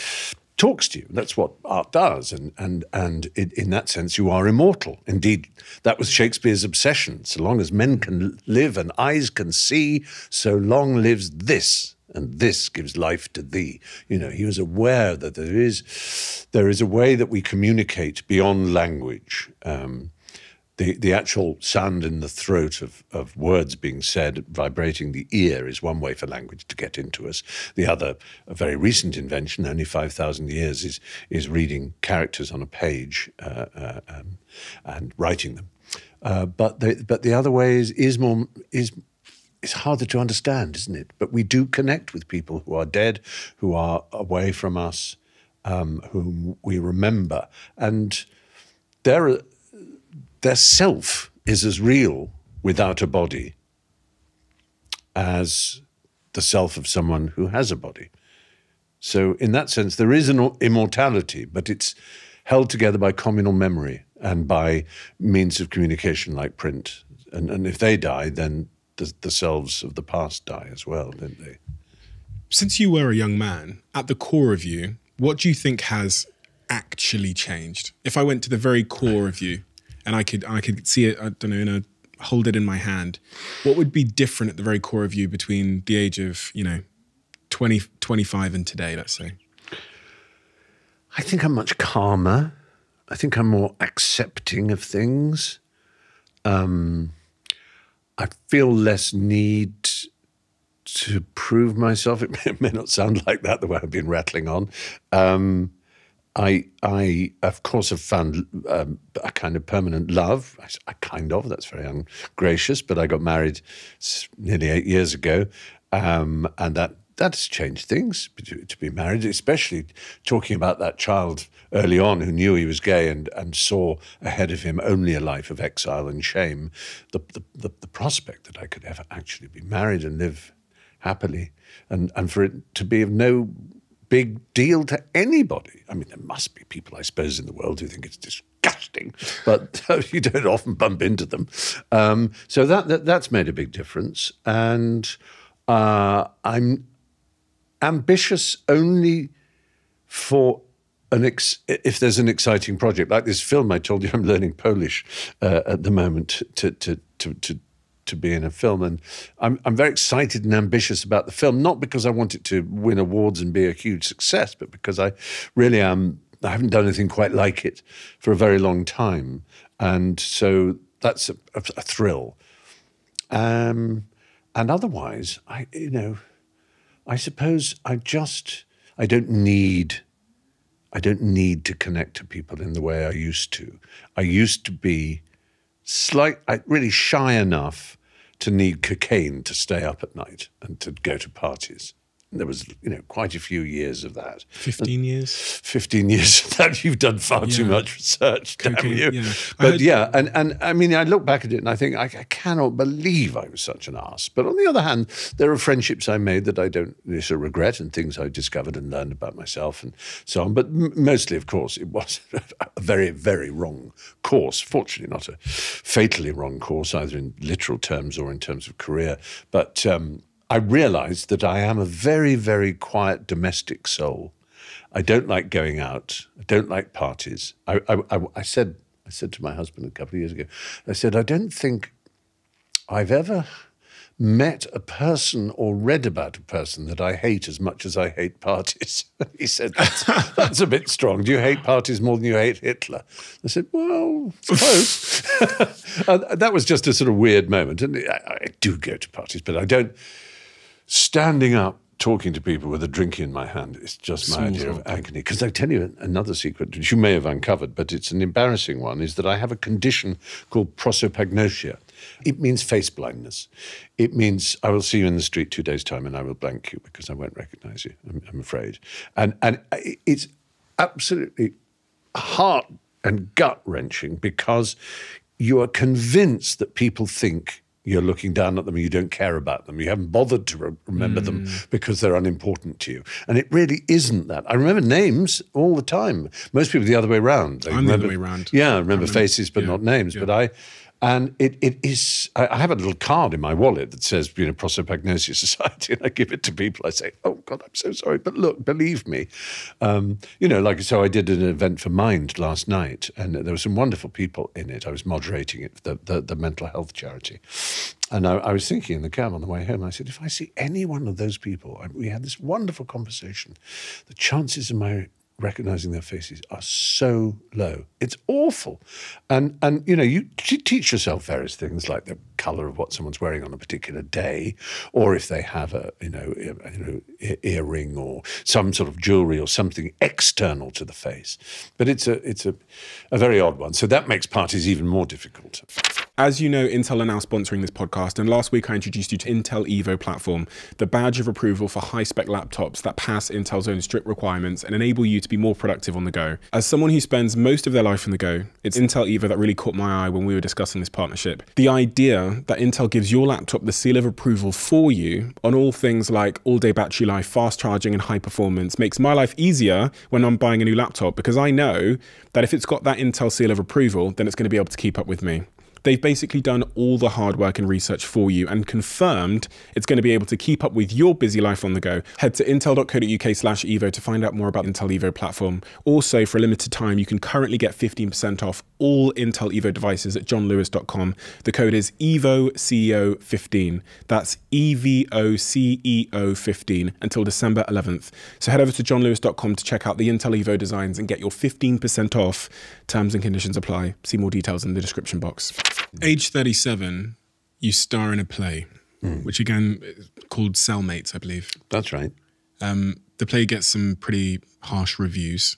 talks to you. That's what art does, and and and in, in that sense, you are immortal. Indeed, that was Shakespeare's obsession. So long as men can live and eyes can see, so long lives this, and this gives life to thee. You know, he was aware that there is there is a way that we communicate beyond language. Um, the, the actual sound in the throat of, of words being said, vibrating the ear, is one way for language to get into us. The other, a very recent invention, only 5,000 years, is, is reading characters on a page uh, uh, um, and writing them. Uh, but, the, but the other way is, is more is it's harder to understand, isn't it? But we do connect with people who are dead, who are away from us, um, whom we remember, and their their self is as real without a body as the self of someone who has a body. So, in that sense, there is an immortality, but it's held together by communal memory and by means of communication like print. And, and if they die, then the, the selves of the past die as well, don't they? Since you were a young man, at the core of you, what do you think has actually changed? If I went to the very core of you and I could I could see it, I don't know, in a hold it in my hand, what would be different at the very core of you between the age of, you know, 20, 25 and today, let's say? I think I'm much calmer. I think I'm more accepting of things. Um, I feel less need to prove myself. It may, not sound like that the way I've been rattling on. Um, I, I of course have found um, a kind of permanent love. I, I kind of that's very ungracious, but I got married nearly eight years ago, um, and that that's changed things to, be married, especially talking about that child early on who knew he was gay and, and saw ahead of him only a life of exile and shame. The, the, the, the prospect that I could ever actually be married and live happily and, and for it to be of no big deal to anybody. I mean, there must be people, I suppose, in the world who think it's disgusting, but you don't often bump into them. Um, so that, that that's made a big difference, and uh, I'm ambitious only for an ex- if there's an exciting project like this film. I told you I'm learning Polish uh, at the moment to to to to to be in a film, and I'm I'm very excited and ambitious about the film. Not because I want it to win awards and be a huge success, but because I really am. I haven't done anything quite like it for a very long time, and so that's a, a, a thrill. Um, and otherwise, I you know, I suppose I just I don't need I don't need to connect to people in the way I used to. I used to be slight, really shy enough to need cocaine to stay up at night and to go to parties. There was, you know, quite a few years of that. 15 years. 15 years of that. You've done far too much research, damn Cocaine, you. yeah. But yeah, and, and I mean, I look back at it and I think, I, I cannot believe I was such an ass. But on the other hand, there are friendships I made that I don't necessarily regret and things I discovered and learned about myself and so on. But m- mostly, of course, it was a very, very wrong course. Fortunately, not a fatally wrong course, either in literal terms or in terms of career. But um, I realized that I am a very, very quiet domestic soul. I don't like going out. I don't like parties. I, I, I, I said, I said to my husband a couple of years ago, I said, I don't think I've ever met a person or read about a person that I hate as much as I hate parties. he said, that's, that's a bit strong. Do you hate parties more than you hate Hitler? I said, well, close. that was just a sort of weird moment. And I, I do go to parties, but I don't standing up talking to people with a drink in my hand is just my idea of agony. Because I tell you another secret, which you may have uncovered, but it's an embarrassing one, is that I have a condition called prosopagnosia. It means face blindness. It means I will see you in the street two days' time and I will blank you because I won't recognize you, I'm, I'm afraid. And, and it's absolutely heart and gut wrenching because you are convinced that people think you're looking down at them and you don't care about them. You haven't bothered to re- remember them mm. because they're unimportant to you. And it really isn't that. I remember names all the time. Most people the other way around. They I'm the other way round. Yeah, I remember faces but yeah, not names. But I, and it, it is, I have a little card in my wallet that says, you know, Prosopagnosia Society, and I give it to people. I say, oh God, I'm so sorry, but look, believe me. Um, you know, like, so I did an event for Mind last night, and there were some wonderful people in it. I was moderating it, the, the, the mental health charity. And I, I was thinking in the cab on the way home, I said, if I see any one of those people, we had this wonderful conversation, the chances of my recognizing their faces are so low. It's awful. And and you know, you teach yourself various things like the color of what someone's wearing on a particular day, or if they have a you know you know earring or some sort of jewelry or something external to the face. But it's a it's a a very odd one. So that makes parties even more difficult. As you know, Intel are now sponsoring this podcast, and last week I introduced you to Intel Evo platform, the badge of approval for high spec laptops that pass Intel's own strict requirements and enable you to be more productive on the go. As someone who spends most of their life on the go, it's Intel Evo that really caught my eye when we were discussing this partnership. The idea that Intel gives your laptop the seal of approval for you on all things like all day battery life, fast charging, and high performance makes my life easier when I'm buying a new laptop because I know that if it's got that Intel seal of approval, then it's going to be able to keep up with me. They've basically done all the hard work and research for you and confirmed it's going to be able to keep up with your busy life on the go. Head to intel.co.uk slash Evo to find out more about the Intel Evo platform. Also, for a limited time, you can currently get 15% off all Intel Evo devices at johnlewis.com. The code is EVOCEO15. That's E EVOCEO15 until December 11th. So head over to johnlewis.com to check out the Intel Evo designs and get your 15% off. Terms and conditions apply. See more details in the description box. Age 37, you star in a play, which again called Cellmates, I believe. That's right. Um, the play gets some pretty harsh reviews.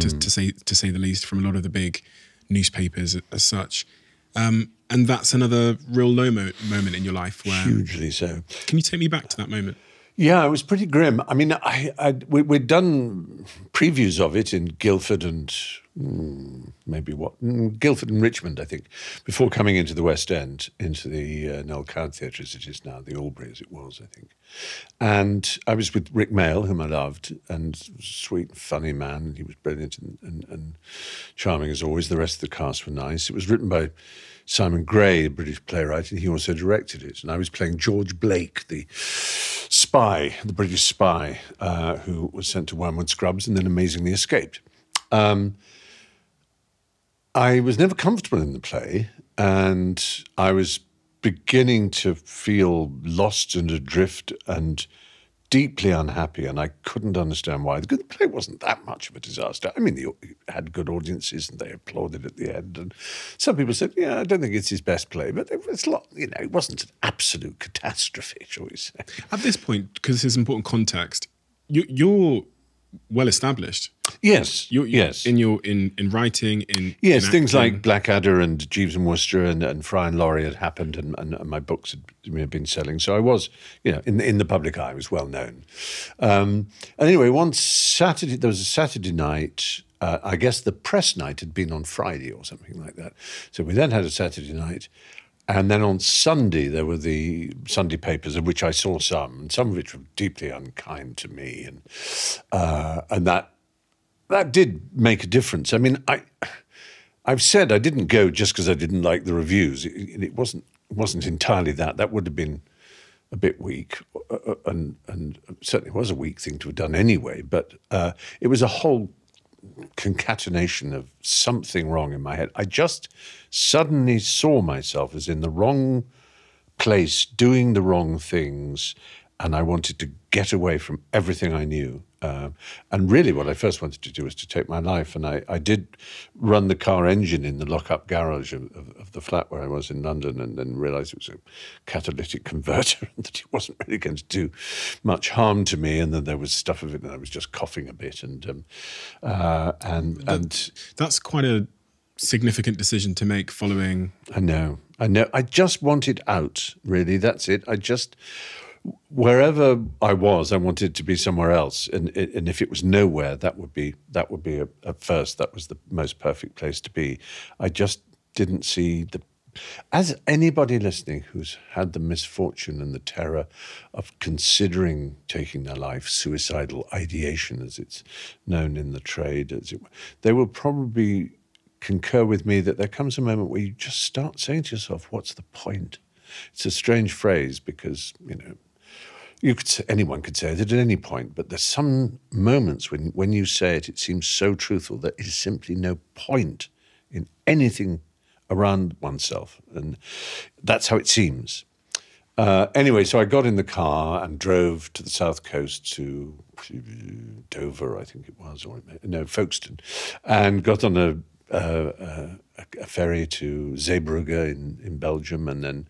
to, to say to say the least, from a lot of the big newspapers as such. Um, and that's another real low mo- moment in your life where. Hugely so. Can you take me back to that moment? Yeah, it was pretty grim. I mean, I, I we, we'd done previews of it in Guildford and mm, maybe what mm, Guildford and Richmond, I think, before coming into the West End, into the uh, Noel Coward Theatre as it is now, the Albery as it was, I think. And I was with Rik Mayall, whom I loved, and sweet, funny man. He was brilliant and, and, and charming as always. The rest of the cast were nice. It was written by Simon Gray, a British playwright, and he also directed it. And I was playing George Blake, the spy, the British spy, uh, who was sent to Wormwood Scrubs and then amazingly escaped. Um, I was never comfortable in the play, and I was beginning to feel lost and adrift and deeply unhappy, and I couldn't understand why. The play wasn't that much of a disaster. I mean, it had good audiences, and they applauded at the end. And some people said, "Yeah, I don't think it's his best play," but it was a lot. You know, it wasn't an absolute catastrophe, shall we say? At this point, because it's is important context, you, you're well established. Yes, You're, you're yes, In your in in writing, in Yes, in things like Blackadder and Jeeves and Wooster and, and Fry and Laurie had happened, and, and, and my books had you know, been selling. So I was, you know, in the, in the public eye, I was well known. Um, and anyway, one Saturday, there was a Saturday night. Uh, I guess the press night had been on Friday or something like that. So we then had a Saturday night. And then on Sunday, there were the Sunday papers, of which I saw some, and some of which were deeply unkind to me. And, uh, and that that did make a difference. I mean, I, I've said I didn't go just because I didn't like the reviews. It, it wasn't wasn't entirely that. That would have been a bit weak, uh, uh, and and certainly was a weak thing to have done anyway. But uh, it was a whole concatenation of something wrong in my head. I just suddenly saw myself as in the wrong place, doing the wrong things, and I wanted to get away from everything I knew. Um, and really, what I first wanted to do was to take my life. And I, I did run the car engine in the lock-up garage of, of, of the flat where I was in London, and then realised it was a catalytic converter and that it wasn't really going to do much harm to me. And then there was stuff of it, and I was just coughing a bit, and um, uh, and and That's quite a significant decision to make following. I know. I know. I just wanted out, really. That's it. I just, wherever I was, I wanted to be somewhere else. And, and if it was nowhere, that would be, that would be, a, at first, that was the most perfect place to be. I just didn't see the, as anybody listening who's had the misfortune and the terror of considering taking their life, suicidal ideation, as it's known in the trade, as it, they will probably concur with me that there comes a moment where you just start saying to yourself, "What's the point?" It's a strange phrase because you know you could say, anyone could say it at any point, but there's some moments when when you say it, it seems so truthful that there is simply no point in anything around oneself, and that's how it seems. Uh, anyway, so I got in the car and drove to the south coast to Dover, I think it was, or no, Folkestone, and got on a a, a ferry to Zeebrugge in, in Belgium, and then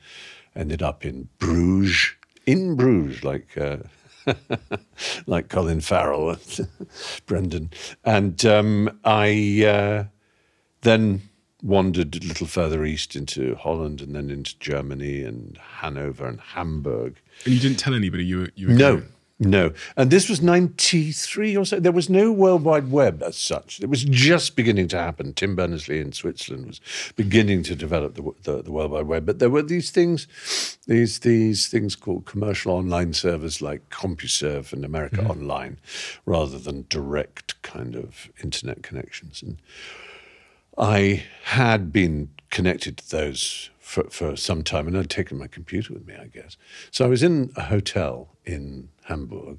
ended up in Bruges, in Bruges, like uh, like Colin Farrell, and Brendan, and um, I uh, then wandered a little further east into Holland, and then into Germany and Hanover and Hamburg. And you didn't tell anybody you were. You were No, going. No. And this was 93 or so. There was no World Wide Web as such. It was just beginning to happen. Tim Berners-Lee in Switzerland was beginning to develop the, the, the World Wide Web. But there were these things, these, these things called commercial online servers like CompuServe and America mm-hmm. Online, rather than direct kind of internet connections. And I had been connected to those for, for some time, and I'd taken my computer with me, I guess. So I was in a hotel in Hamburg,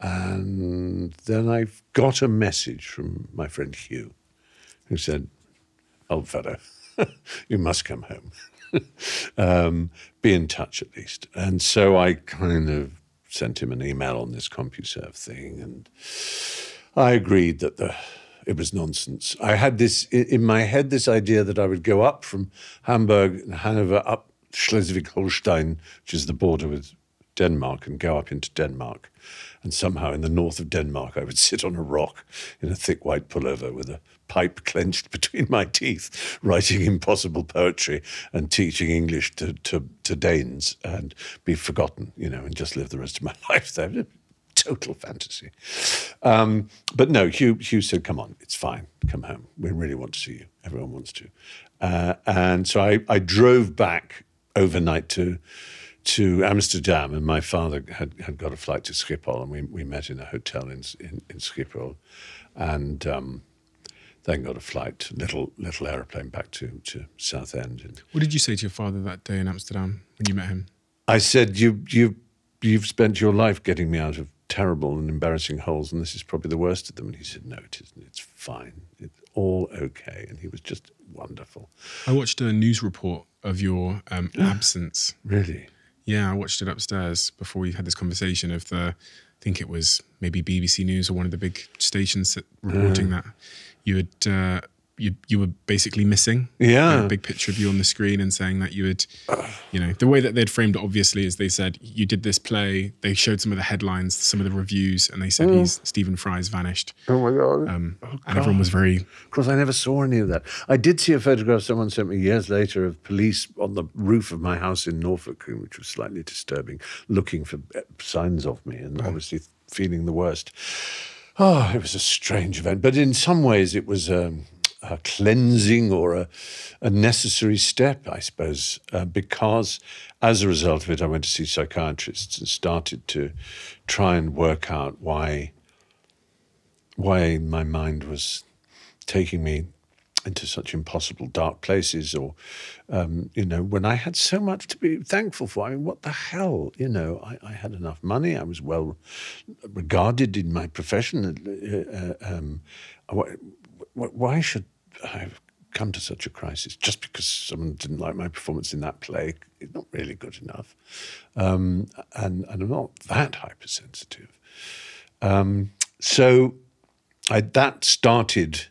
and then I got a message from my friend Hugh, who said, "Old fellow, you must come home. um, be in touch at least." And so I kind of sent him an email on this CompuServe thing, and I agreed that the it was nonsense. I had this in my head this idea that I would go up from Hamburg and Hanover up Schleswig-Holstein, which is the border with Denmark and go up into Denmark. And somehow in the north of Denmark, I would sit on a rock in a thick white pullover with a pipe clenched between my teeth, writing impossible poetry and teaching English to, to, to Danes and be forgotten, you know, and just live the rest of my life there. Total fantasy. Um, but no, Hugh, Hugh said, come on, it's fine. Come home. We really want to see you. Everyone wants to. Uh, and so I, I drove back overnight to to Amsterdam, and my father had, had got a flight to Schiphol, and we, we met in a hotel in in, in Schiphol, and um, then got a flight, little little aeroplane back to to Southend. And What did you say to your father that day in Amsterdam when you met him? I said, "You you you've spent your life getting me out of terrible and embarrassing holes, and this is probably the worst of them." And he said, "No, it isn't. It's fine. It's all okay." And he was just wonderful. I watched a news report of your um, absence. Really. Yeah, I watched it upstairs before we had this conversation of the, I think it was maybe BBC News or one of the big stations that reporting that. You had, uh, you you were basically missing. Yeah. a big picture of you on the screen and saying that you had, you know, the way that they'd framed it obviously is they said you did this play. They showed some of the headlines, some of the reviews, and they said he's Stephen Fry's vanished. Oh my god. Um, and everyone was very Of course, I never saw any of that. I did see a photograph someone sent me years later of police on the roof of my house in Norfolk, which was slightly disturbing, looking for uh, signs of me and obviously feeling the worst. Oh, it was a strange event, but in some ways it was um, a cleansing or a, a necessary step, I suppose, uh, because as a result of it, I went to see psychiatrists and started to try and work out why why my mind was taking me into such impossible dark places or um, you know when i had so much to be thankful for. I mean what the hell you know i, I had enough money. I was well regarded in my profession uh, uh, um, why, why should i have come to such a crisis just because someone didn't like my performance in that play it's not really good enough. Um, and, and i'm not that hypersensitive. Um, so I, that started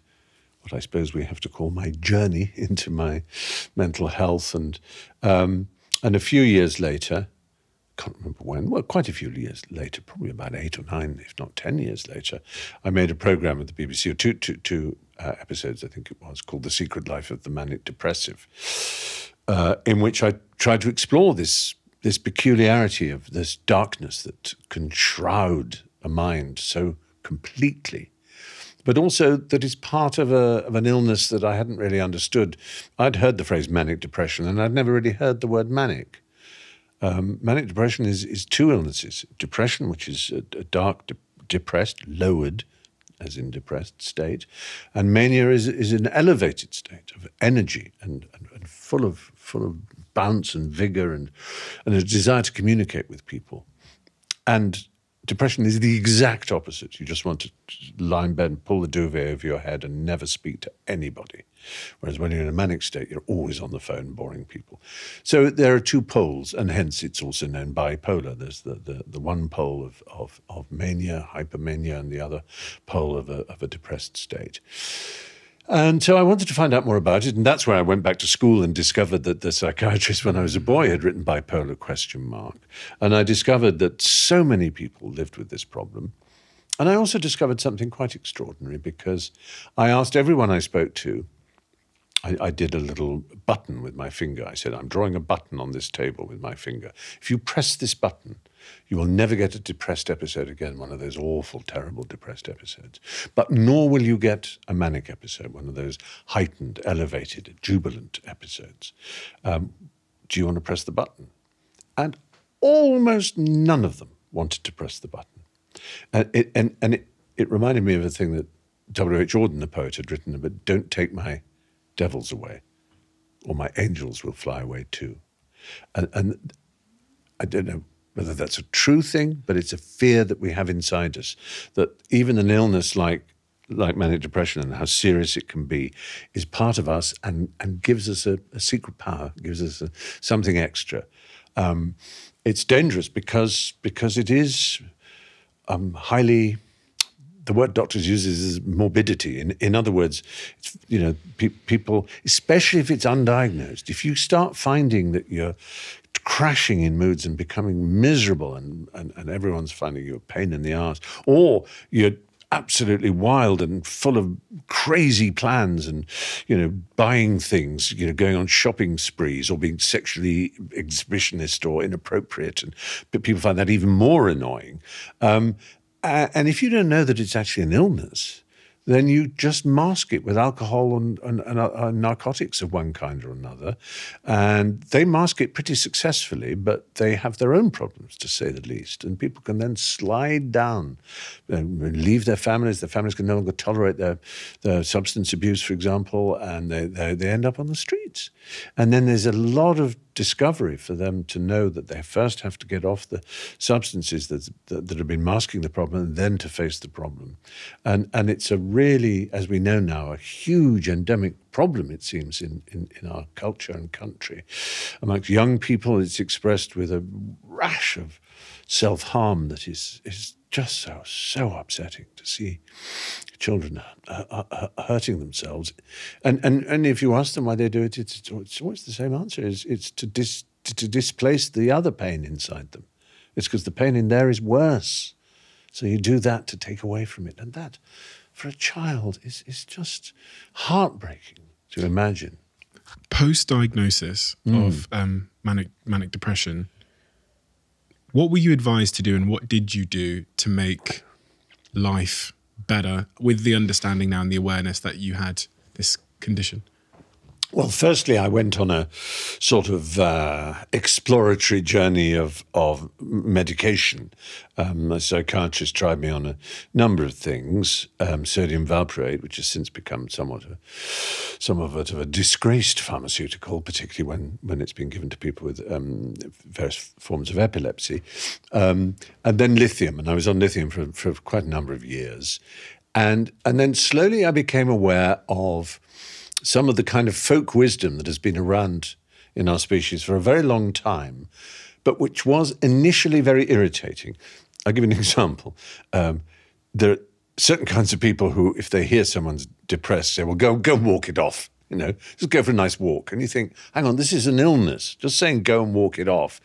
what I suppose we have to call my journey into my mental health, and um, and a few years later, can't remember when, well, quite a few years later, probably about eight or nine, if not ten years later, I made a program at the BBC, or two, two, two uh, episodes, I think it was, called "The Secret Life of the Manic Depressive," uh, in which I tried to explore this this peculiarity of this darkness that can shroud a mind so completely but also that is part of, a, of an illness that I hadn't really understood. I'd heard the phrase manic depression, and I'd never really heard the word manic. Um, manic depression is, is two illnesses depression, which is a, a dark, de- depressed, lowered, as in depressed state, and mania is, is an elevated state of energy and, and, and full, of, full of bounce and vigor and, and a desire to communicate with people. And depression is the exact opposite. You just want to lie in bed and pull the duvet over your head and never speak to anybody. Whereas when you're in a manic state, you're always on the phone boring people. So there are two poles, and hence it's also known bipolar. There's the, the, the one pole of, of, of mania, hypermania, and the other pole of a, of a depressed state. And so I wanted to find out more about it, and that's where I went back to school and discovered that the psychiatrist, when I was a boy, had written bipolar question mark. And I discovered that so many people lived with this problem. And I also discovered something quite extraordinary because I asked everyone I spoke to. I, I did a little button with my finger. I said, I'm drawing a button on this table with my finger. If you press this button, you will never get a depressed episode again, one of those awful, terrible depressed episodes. But nor will you get a manic episode, one of those heightened, elevated, jubilant episodes. Um, do you want to press the button? And almost none of them wanted to press the button. And it, and, and it, it reminded me of a thing that W.H. Auden, the poet, had written about don't take my devils away, or my angels will fly away too. And, and I don't know whether that's a true thing, but it's a fear that we have inside us that even an illness like like manic depression and how serious it can be is part of us and and gives us a, a secret power, gives us a, something extra. Um, it's dangerous because because it is um, highly the word doctors use is morbidity. In, in other words, you know, pe- people, especially if it's undiagnosed, if you start finding that you're crashing in moods and becoming miserable, and, and, and everyone's finding you a pain in the ass, or you're absolutely wild and full of crazy plans and you know buying things you know going on shopping sprees or being sexually exhibitionist or inappropriate. And but people find that even more annoying. Um, and if you don't know that it's actually an illness then you just mask it with alcohol and, and, and uh, narcotics of one kind or another. And they mask it pretty successfully, but they have their own problems, to say the least. And people can then slide down, and uh, leave their families. Their families can no longer tolerate their, their substance abuse, for example, and they, they, they end up on the streets. And then there's a lot of discovery for them to know that they first have to get off the substances that, that, that have been masking the problem and then to face the problem. And, and it's a really, as we know now, a huge endemic problem, it seems, in, in, in our culture and country. Amongst young people, it's expressed with a rash of self harm that is, is just so, so upsetting to see children uh, uh, uh, hurting themselves. And, and, and if you ask them why they do it, it's, it's always the same answer it's, it's to, dis, to, to displace the other pain inside them. It's because the pain in there is worse. So you do that to take away from it. And that, for a child, is, is just heartbreaking to imagine. Post diagnosis mm. of um, manic, manic depression, what were you advised to do and what did you do to make life better with the understanding now and the awareness that you had this condition? Well, firstly, I went on a sort of uh, exploratory journey of of medication. Um, a psychiatrist tried me on a number of things, um, sodium valproate, which has since become somewhat a, somewhat of a disgraced pharmaceutical, particularly when when it's been given to people with um, various forms of epilepsy, um, and then lithium. And I was on lithium for for quite a number of years, and and then slowly I became aware of some of the kind of folk wisdom that has been around in our species for a very long time, but which was initially very irritating. I'll give you an example. Um, there are certain kinds of people who, if they hear someone's depressed, say, well, go, go and walk it off. You know, just go for a nice walk. And you think, hang on, this is an illness. Just saying go and walk it off.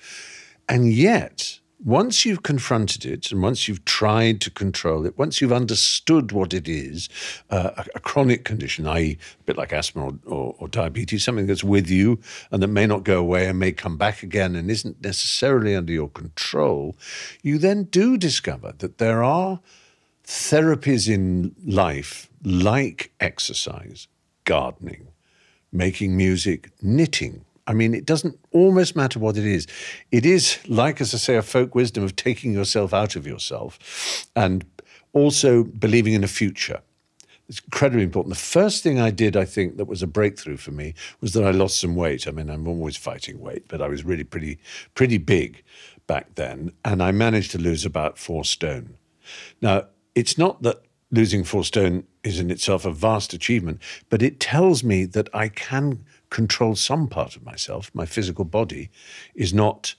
And yet, once you've confronted it and once you've tried to control it, once you've understood what it is, uh, a, a, chronic condition, i.e., a bit like asthma or, or, or, diabetes, something that's with you and that may not go away and may come back again and isn't necessarily under your control, you then do discover that there are therapies in life like exercise, gardening, making music, knitting I mean, it doesn't almost matter what it is. It is, like, as I say, a folk wisdom of taking yourself out of yourself and also believing in a future. It's incredibly important. The first thing I did, I think, that was a breakthrough for me was that I lost some weight. I mean, I'm always fighting weight, but I was really pretty, pretty big back then, and I managed to lose about four stone. Now, it's not that losing four stone is in itself a vast achievement, but it tells me that I can control some part of myself, my physical body, is not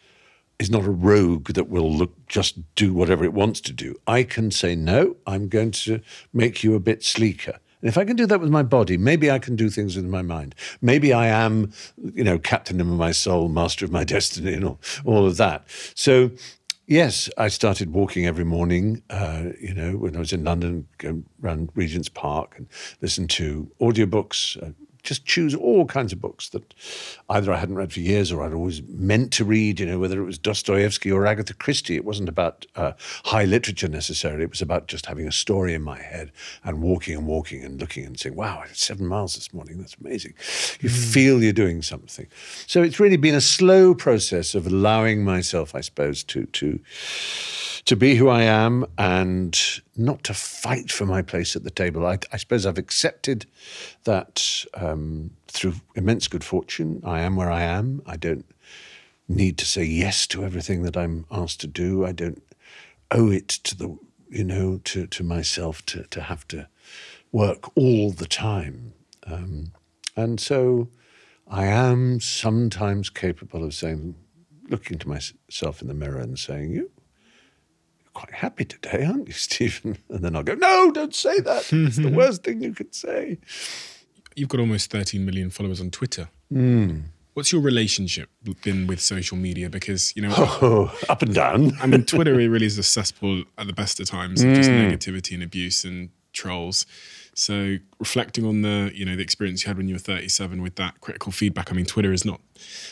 is not a rogue that will look just do whatever it wants to do. I can say no. I'm going to make you a bit sleeker. And if I can do that with my body, maybe I can do things with my mind. Maybe I am, you know, captain of my soul, master of my destiny, and all, all of that. So Yes, I started walking every morning. Uh, you know, when I was in London, go around Regent's Park and listen to audiobooks, uh, just choose all kinds of books that either I hadn't read for years or I'd always meant to read, you know, whether it was Dostoevsky or Agatha Christie. It wasn't about uh, high literature necessarily. It was about just having a story in my head and walking and walking and looking and saying, wow, I did seven miles this morning. That's amazing. You mm. feel you're doing something. So it's really been a slow process of allowing myself, I suppose, to, to, to be who I am and not to fight for my place at the table. I, I suppose I've accepted that um, through immense good fortune, I am where I am. I don't need to say yes to everything that I'm asked to do. I don't owe it to the, you know, to, to myself to, to have to work all the time. Um, and so I am sometimes capable of saying, looking to myself in the mirror and saying, you quite happy today, aren't you, Stephen? And then I'll go, no, don't say that. It's the worst thing you could say. You've got almost 13 million followers on Twitter. Mm. what's your relationship been with social media? Because you know, Oh, up and down. I mean, Twitter really is a cesspool at the best of times of just Mm. negativity and abuse and trolls. So reflecting on the you know the experience you had when you were 37 with that critical feedback, I mean, Twitter is not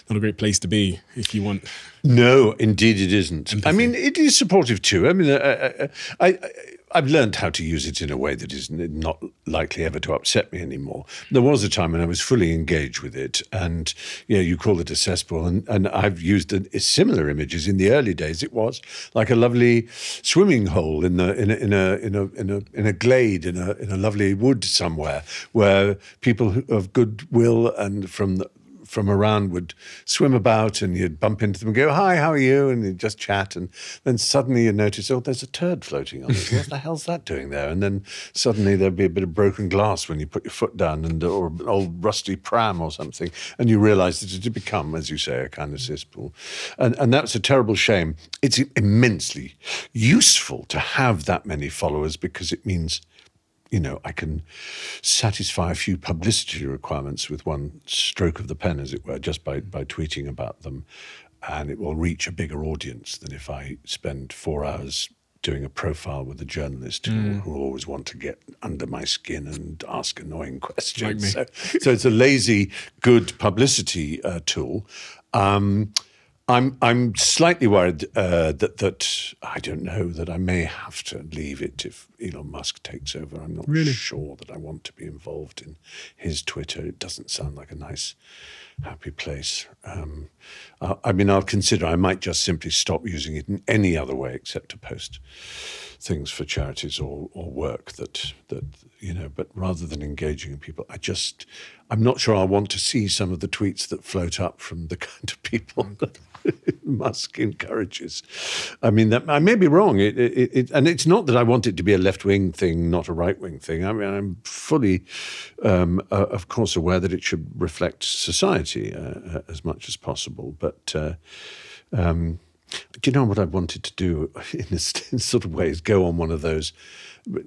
not a great place to be if you want. No, indeed it isn't. I mean, it is supportive too. I mean, uh, uh, uh, I, I, I, I've learned how to use it in a way that is not likely ever to upset me anymore. There was a time when I was fully engaged with it, and you know, you call it a cesspool, and, and I've used a, similar images in the early days. It was like a lovely swimming hole in the in a in a in a in a, in a glade in a in a lovely wood somewhere where people of goodwill and from the, from around would swim about and you'd bump into them and go, Hi, how are you? And you'd just chat. And then suddenly you'd notice, Oh, there's a turd floating on it. What the hell's that doing there? And then suddenly there'd be a bit of broken glass when you put your foot down and or an old rusty pram or something. And you realize that it had become, as you say, a kind of cesspool. And, and that's a terrible shame. It's immensely useful to have that many followers because it means you know, I can satisfy a few publicity requirements with one stroke of the pen, as it were, just by, by tweeting about them. And it will reach a bigger audience than if I spend four hours doing a profile with a journalist who, who always want to get under my skin and ask annoying questions. me. So, so it's a lazy, good publicity uh, tool. Um, I'm I'm slightly worried uh, that that I don't know that I may have to leave it if Elon Musk takes over. I'm not sure that I want to be involved in his Twitter. It doesn't sound like a nice, happy place. Um, I, I mean, I'll consider. I might just simply stop using it in any other way except to post things for charities or, or work that that you know but rather than engaging people i just i'm not sure i want to see some of the tweets that float up from the kind of people that musk encourages i mean that i may be wrong it, it, it, and it's not that i want it to be a left-wing thing not a right-wing thing i mean i'm fully um, uh, of course aware that it should reflect society uh, uh, as much as possible but uh, um, do you know what I wanted to do in a, in sort of way is Go on one of those.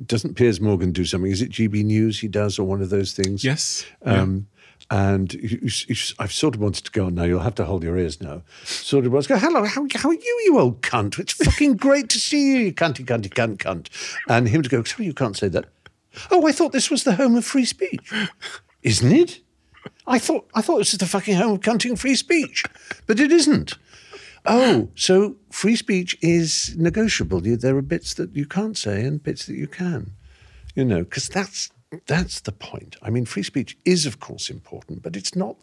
Doesn't Piers Morgan do something? Is it GB News he does, or one of those things? Yes. Um, And you, you, I've sort of wanted to go on now. You'll have to hold your ears now. Sort of was go. Hello, how, how are you, you old cunt? It's fucking great to see you, you cunty, cunty, cunt, cunt. And him to go. Sorry, you can't say that. Oh, I thought this was the home of free speech, isn't it? I thought I thought this was the fucking home of cunting free speech, but it isn't. Oh, so free speech is negotiable. There are bits that you can't say and bits that you can. You know, because that's that's the point. I mean, free speech is of course important, but it's not.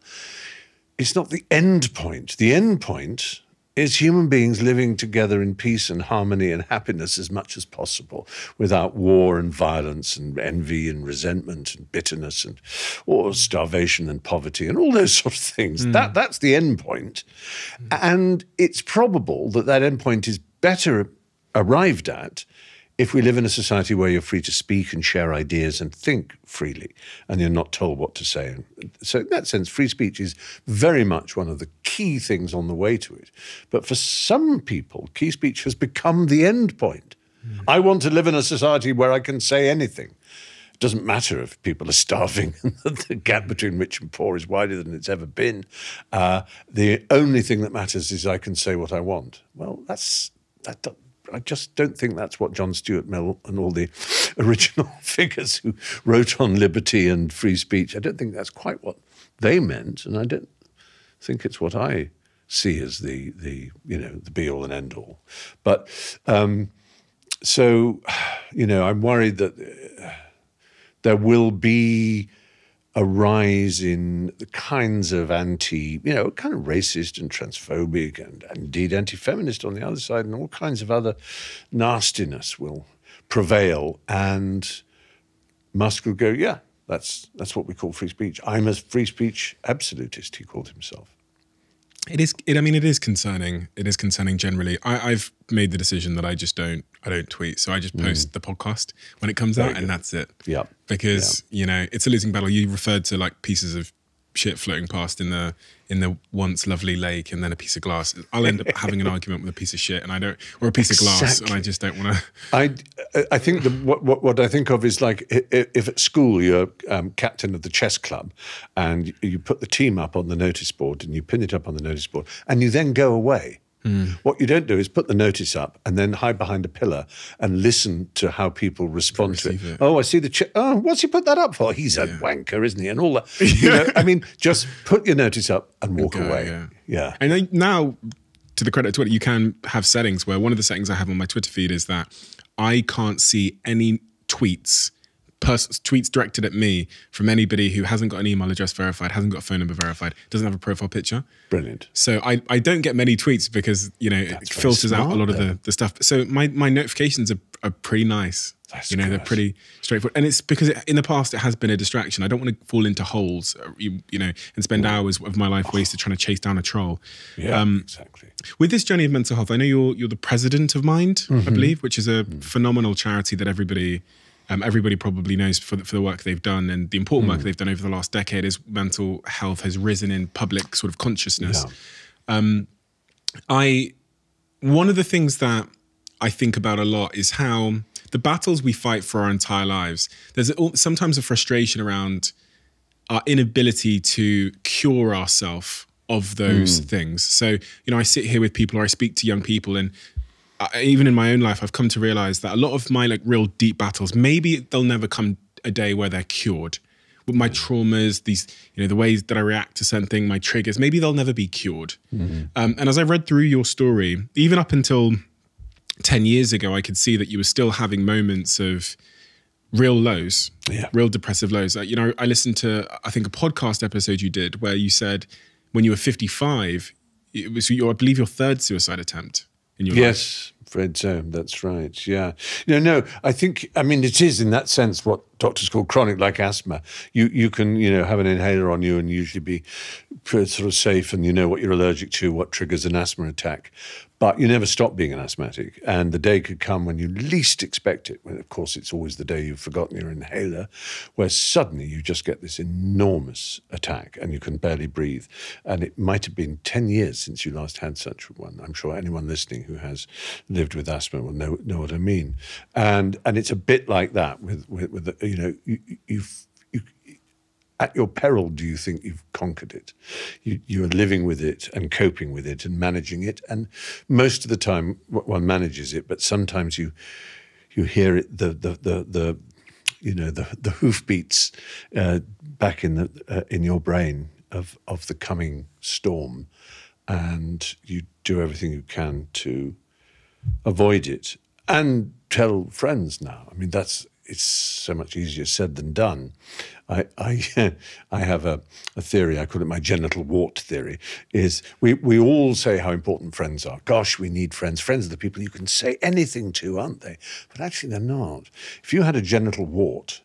It's not the end point. The end point is human beings living together in peace and harmony and happiness as much as possible without war and violence and envy and resentment and bitterness and or starvation and poverty and all those sort of things. Hmm. That that's the end point. Hmm. And it's probable that that end point is better arrived at if we live in a society where you're free to speak and share ideas and think freely and you're not told what to say. So, in that sense, free speech is very much one of the key things on the way to it. But for some people, key speech has become the end point. I want to live in a society where I can say anything. It doesn't matter if people are starving and the gap between rich and poor is wider than it's ever been. Uh, the only thing that matters is I can say what I want. Well, that's that. I just don't think that's what John Stuart Mill and all the original figures who wrote on liberty and free speech. I don't think that's quite what they meant, and I don't think it's what I see as the the you know the be all and end all. But um, so you know, I'm worried that uh, there will be a rise in the kinds of anti, you know, kind of racist and transphobic and, and indeed anti-feminist on the other side, and all kinds of other nastiness will prevail. And Musk will go, yeah, that's that's what we call free speech. I'm a free speech absolutist. He called himself. It is. It, I mean, it is concerning. It is concerning generally. I, I've made the decision that I just don't. I don't tweet, so I just mm. post the podcast when it comes out, and that's it. Yeah. Because you know it's a losing battle. You referred to like pieces of shit floating past in the in the once lovely lake and then a piece of glass. I'll end up having an argument with a piece of shit, and I don't, or a piece of glass, and I just don't want to. I, I think the, what, what, what I think of is like if at school you're um, captain of the chess club and you put the team up on the notice board and you pin it up on the notice board and you then go away. Mm. What you don't do is put the notice up and then hide behind a pillar and listen to how people respond to it. It. Oh, I see the. Ch- oh, what's he put that up for? He's a wanker, isn't he? And all that. You know, I mean, just put your notice up and walk go, away. yeah. yeah. And now, to the credit of Twitter, you can have settings where one of the settings I have on my Twitter feed is that I can't see any tweets. Pers- tweets directed at me from anybody who hasn't got an email address verified, hasn't got a phone number verified, doesn't have a profile picture. Brilliant. So I, I don't get many tweets because you know it very filters out a smart, lot of the, the stuff. So my, my notifications are, are pretty nice. That's you know they're pretty straightforward, and it's because it, in the past it has been a distraction. I don't want to fall into holes, uh, you, you know, and spend hours of my life wasted trying to chase down a troll. Yeah, Um, exactly. With this journey of mental health, I know you're you're the president of Mind, Mm-hmm. I believe, which is a Mm. phenomenal charity that everybody um, everybody probably knows for the, for the work they've done and the important Mm. work they've done over the last decade. Is mental health has risen in public sort of consciousness. Yeah. I one of the things that I think about a lot is how the battles we fight for our entire lives. There's a, sometimes a frustration around our inability to cure ourselves of those things. So you know, I sit here with people or I speak to young people, and I, even in my own life, I've come to realize that a lot of my like real deep battles, maybe they'll never come a day where they're cured. With my traumas, these, you know, the ways that I react to certain something, my triggers, maybe they'll never be cured. Um, and as I read through your story, even up until 10 years ago, I could see that you were still having moments of real lows, Yeah. real depressive lows. Uh, you know, I listened to, I think, a podcast episode you did where you said when you were 55, it was, your, I believe, your third suicide attempt in your life. Yes, Fred Zone, that's right. Yeah. No, no, I think, I mean, it is in that sense what doctors call chronic, like asthma. You you can, you know, have an inhaler on you and usually be sort of safe and you know what you're allergic to, what triggers an asthma attack. But you never stop being an asthmatic. And the day could come when you least expect it. When, of course, it's always the day you've forgotten your inhaler, where suddenly you just get this enormous attack and you can barely breathe. And it might have been 10 years since you last had such one. I'm sure anyone listening who has lived with asthma will know, know what I mean. And, and it's a bit like that with, with, with the, you know, you, you've, you, at your peril do you think you've conquered it you, you are living with it and coping with it and managing it and most of the time one manages it but sometimes you you hear it the the the, the you know the the hoofbeats uh, back in the uh, in your brain of of the coming storm and you do everything you can to avoid it and tell friends now. I mean, that's it's so much easier said than done. I I, I have a, a theory. I call it my genital wart theory. Is we we all say how important friends are. Gosh, we need friends. Friends are the people you can say anything to, aren't they? But actually, they're not. If you had a genital wart.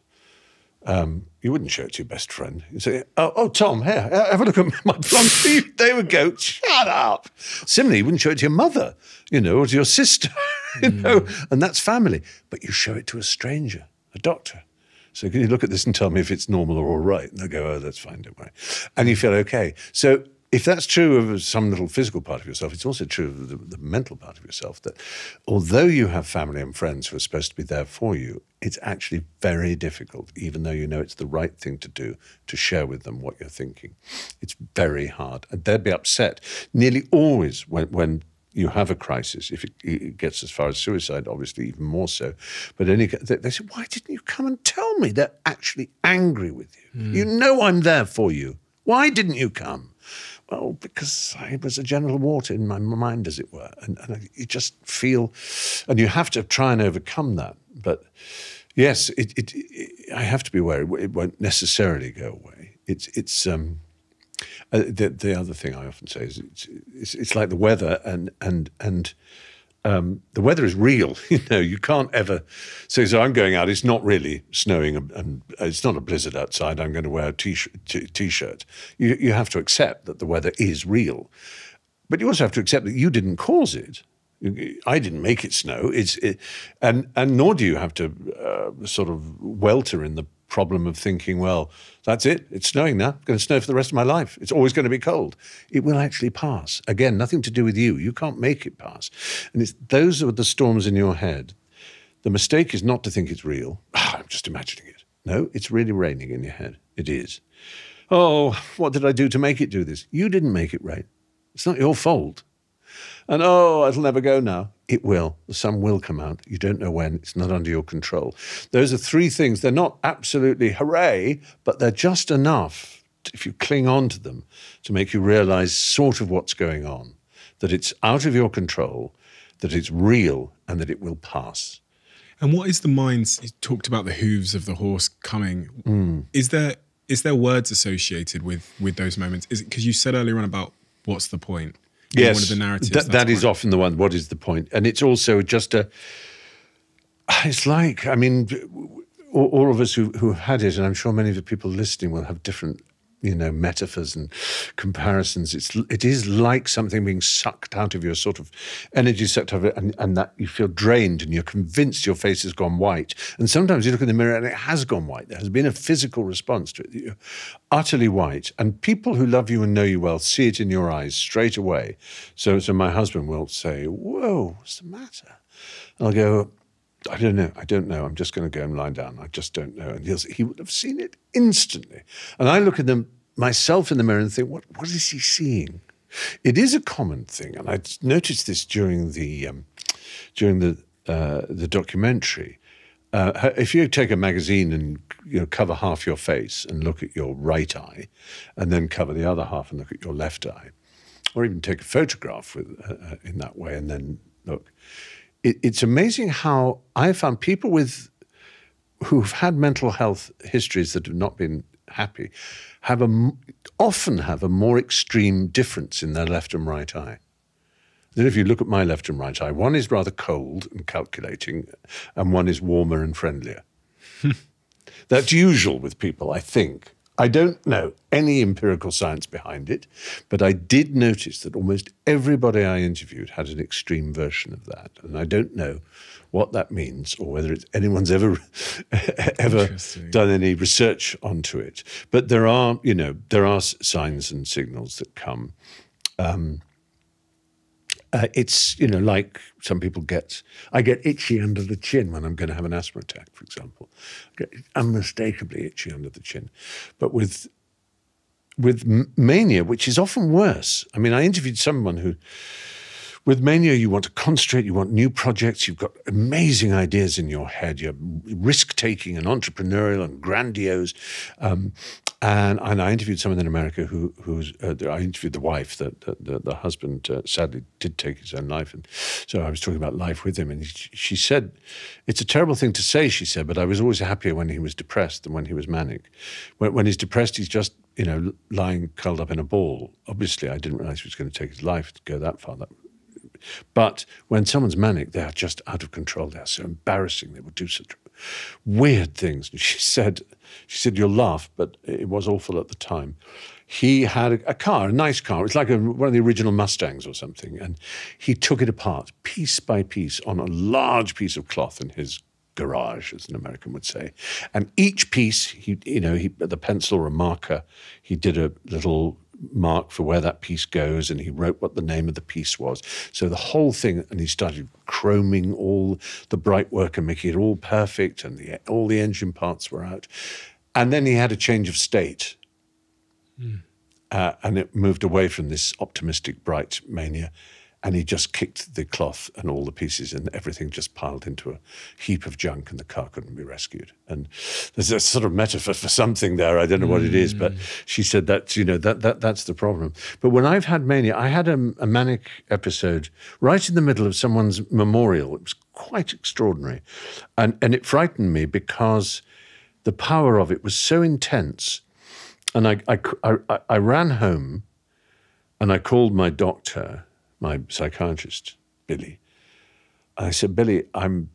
Um, you wouldn't show it to your best friend. You'd say, "Oh, oh Tom, here, have a look at my blonde teeth. They would go, shut up." Similarly, you wouldn't show it to your mother, you know, or to your sister, you know, and that's family. But you show it to a stranger, a doctor. So can you look at this and tell me if it's normal or all right? And they'll go, "Oh, that's fine, don't worry," and you feel okay. So if that's true of some little physical part of yourself, it's also true of the, the mental part of yourself. That although you have family and friends who are supposed to be there for you, it's actually very difficult, even though you know it's the right thing to do, to share with them what you're thinking. It's very hard. And they'd be upset nearly always when, when you have a crisis. If it, it gets as far as suicide, obviously, even more so. But any, they, they say, Why didn't you come and tell me? They're actually angry with you. You know I'm there for you. Why didn't you come? Well, because I was a genital wart in my mind, as it were. And, and you just feel, and you have to try and overcome that. But yes, it, it, I have to be aware it, it won't necessarily go away. It's, it's, um, uh, the, the other thing I often say is it's, it's, it's like the weather, and, and, and um, the weather is real. You know, you can't ever say, so I'm going out, it's not really snowing and, and it's not a blizzard outside, I'm going to wear a t-shirt. T- t-shirt. You, you have to accept that the weather is real. But you also have to accept that you didn't cause it. I didn't make it snow. It's it, and and nor do you have to uh, sort of welter in the problem of thinking, well, that's it. It's snowing now. It's going to snow for the rest of my life. It's always going to be cold. It will actually pass. Again, nothing to do with you. You can't make it pass. And those are the storms in your head. The mistake is not to think it's real. Ah, I'm just imagining it. No, it's really raining in your head. It is. Oh, what did I do to make it do this? You didn't make it rain. It's not your fault. And oh, it'll never go now. It will. The sun will come out. You don't know when. It's not under your control. Those are three things. They're not absolutely hooray, but they're just enough, if you cling on to them, to make you realize sort of what's going on, that it's out of your control, that it's real, and that it will pass. And what is the mind's? You talked about the hooves of the horse coming. Hmm. Is there is there words associated with with those moments? Is it because you said earlier on about what's the point? Yes, one of the narratives. that, is often the one. What is the point? And it's also just a. It's like I mean, all, all of us who who have had it, and I'm sure many of the people listening will have different, you know, metaphors and comparisons. It's it is like something being sucked out of your sort of energy sucked out of it, and, and that you feel drained, and you're convinced your face has gone white. And sometimes you look in the mirror and it has gone white. There has been a physical response to it. You're utterly white, and people who love you and know you well see it in your eyes straight away. So, so my husband will say, "Whoa, what's the matter?" And I'll go. I don't know. I don't know. I'm just going to go and lie down. I just don't know. And he'll, he would have seen it instantly. And I look at them myself in the mirror and think, what, what is he seeing? It is a common thing, and I noticed this during the um, during the uh, the documentary. Uh, if you take a magazine and you know cover half your face and look at your right eye, and then cover the other half and look at your left eye, or even take a photograph with uh, uh, in that way and then look, it, it's amazing how I found people with who've had mental health histories that have not been happy have a often have a more extreme difference in their left and right eye. Then, if you look at my left and right eye, one is rather cold and calculating, and one is warmer and friendlier. That's usual with people, I think. I don't know any empirical science behind it, but I did notice that almost everybody I interviewed had an extreme version of that. And I don't know what that means or whether it's anyone's ever ever done any research onto it. But there are, you know, there are signs and signals that come. Uh, it's you know like some people get. I get itchy under the chin when I'm going to have an asthma attack, for example. I get unmistakably itchy under the chin, but with with mania, which is often worse. I mean, I interviewed someone who. With mania, you want to concentrate, you want new projects, you've got amazing ideas in your head, you're risk taking and entrepreneurial and grandiose. Um, and, and I interviewed someone in America who who's uh, I interviewed the wife that the, the, the husband uh, sadly did take his own life, and so I was talking about life with him, and he, she said, "It's a terrible thing to say," she said, "but I was always happier when he was depressed than when he was manic. When, when he's depressed, he's just you know lying curled up in a ball. Obviously, I didn't realize he was going to take his life to go that far. That but when someone's manic, they are just out of control. They are so embarrassing. They will do such weird things. And she said, she said, you'll laugh, but it was awful at the time. He had a, car, a nice car. It's like a, one of the original Mustangs or something. And he took it apart piece by piece on a large piece of cloth in his garage, as an American would say. And each piece, he, you know, he, the pencil or a marker, he did a little mark for where that piece goes and he wrote what the name of the piece was. So the whole thing, and he started chroming all the bright work and making it all perfect, and the, all the engine parts were out. And then he had a change of state. Uh, and it moved away from this optimistic, bright mania. And he just kicked the cloth and all the pieces, and everything just piled into a heap of junk, and the car couldn't be rescued. And there's a sort of metaphor for something there. I don't know what it is, but mm. she said that you know that that that's the problem. But when I've had mania, I had a, a manic episode right in the middle of someone's memorial. It was quite extraordinary, and and it frightened me because the power of it was so intense. And I, I, I, I ran home and I called my doctor, my psychiatrist, Billy. I said, Billy, I'm,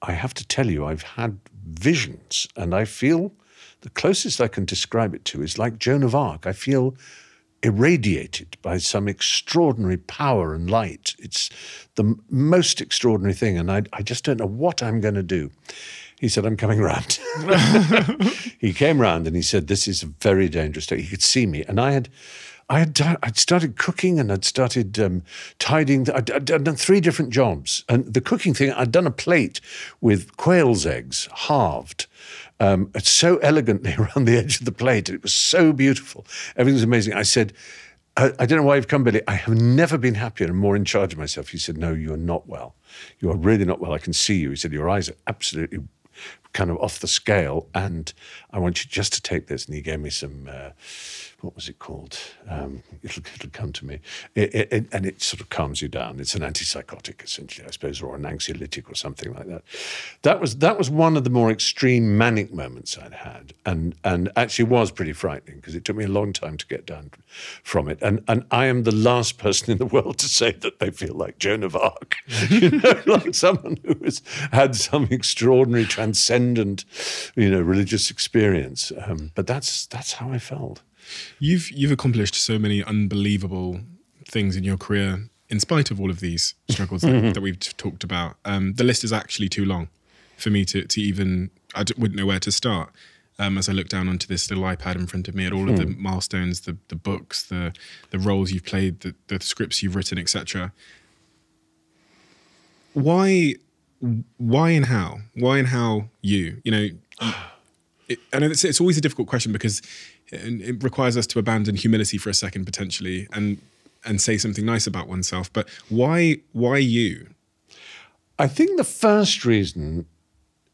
I have to tell you, I've had visions and I feel the closest I can describe it to is like Joan of Arc. I feel irradiated by some extraordinary power and light. It's the most extraordinary thing. And I, I just don't know what I'm going to do. He said, I'm coming round. he came round and he said, This is a very dangerous day. He could see me. And I had. I had done, I'd started cooking and I'd started um, tidying. I'd, I'd done three different jobs, and the cooking thing I'd done a plate with quail's eggs halved, um, so elegantly around the edge of the plate. It was so beautiful. Everything was amazing. I said, I, I don't know why you've come, Billy. I have never been happier and more in charge of myself. He said, No, you are not well. You are really not well. I can see you. He said, Your eyes are absolutely kind of off the scale, and I want you just to take this. And he gave me some. Uh, what was it called? Um, it'll, it'll come to me. It, it, it, and it sort of calms you down. It's an antipsychotic, essentially, I suppose, or an anxiolytic or something like that. That was that was one of the more extreme manic moments I'd had, and and actually was pretty frightening because it took me a long time to get down from it. And and I am the last person in the world to say that they feel like Joan of Arc, you know, like someone who has had some extraordinary, transcendent, you know, religious experience. Um, but that's that's how I felt. You've you've accomplished so many unbelievable things in your career, in spite of all of these struggles that, that we've talked about. Um, the list is actually too long for me to to even. I d- wouldn't know where to start. Um, as I look down onto this little iPad in front of me at all of the milestones, the the books, the the roles you've played, the, the scripts you've written, etc. Why, why and how? Why and how you? You know, it, and it's, it's always a difficult question because it, it requires us to abandon humility for a second potentially and and say something nice about oneself. But why why you? I think the first reason,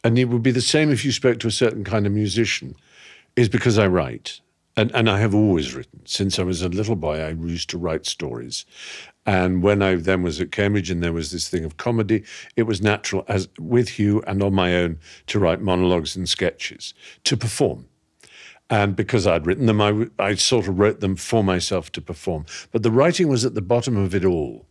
and it would be the same if you spoke to a certain kind of musician, is because I write. And, and I have always written. Since I was a little boy, I used to write stories. And when I then was at Cambridge and there was this thing of comedy, it was natural, as with Hugh and on my own, to write monologues and sketches, to perform. And because I'd written them, I sort of wrote them for myself to perform. But the writing was at the bottom of it all.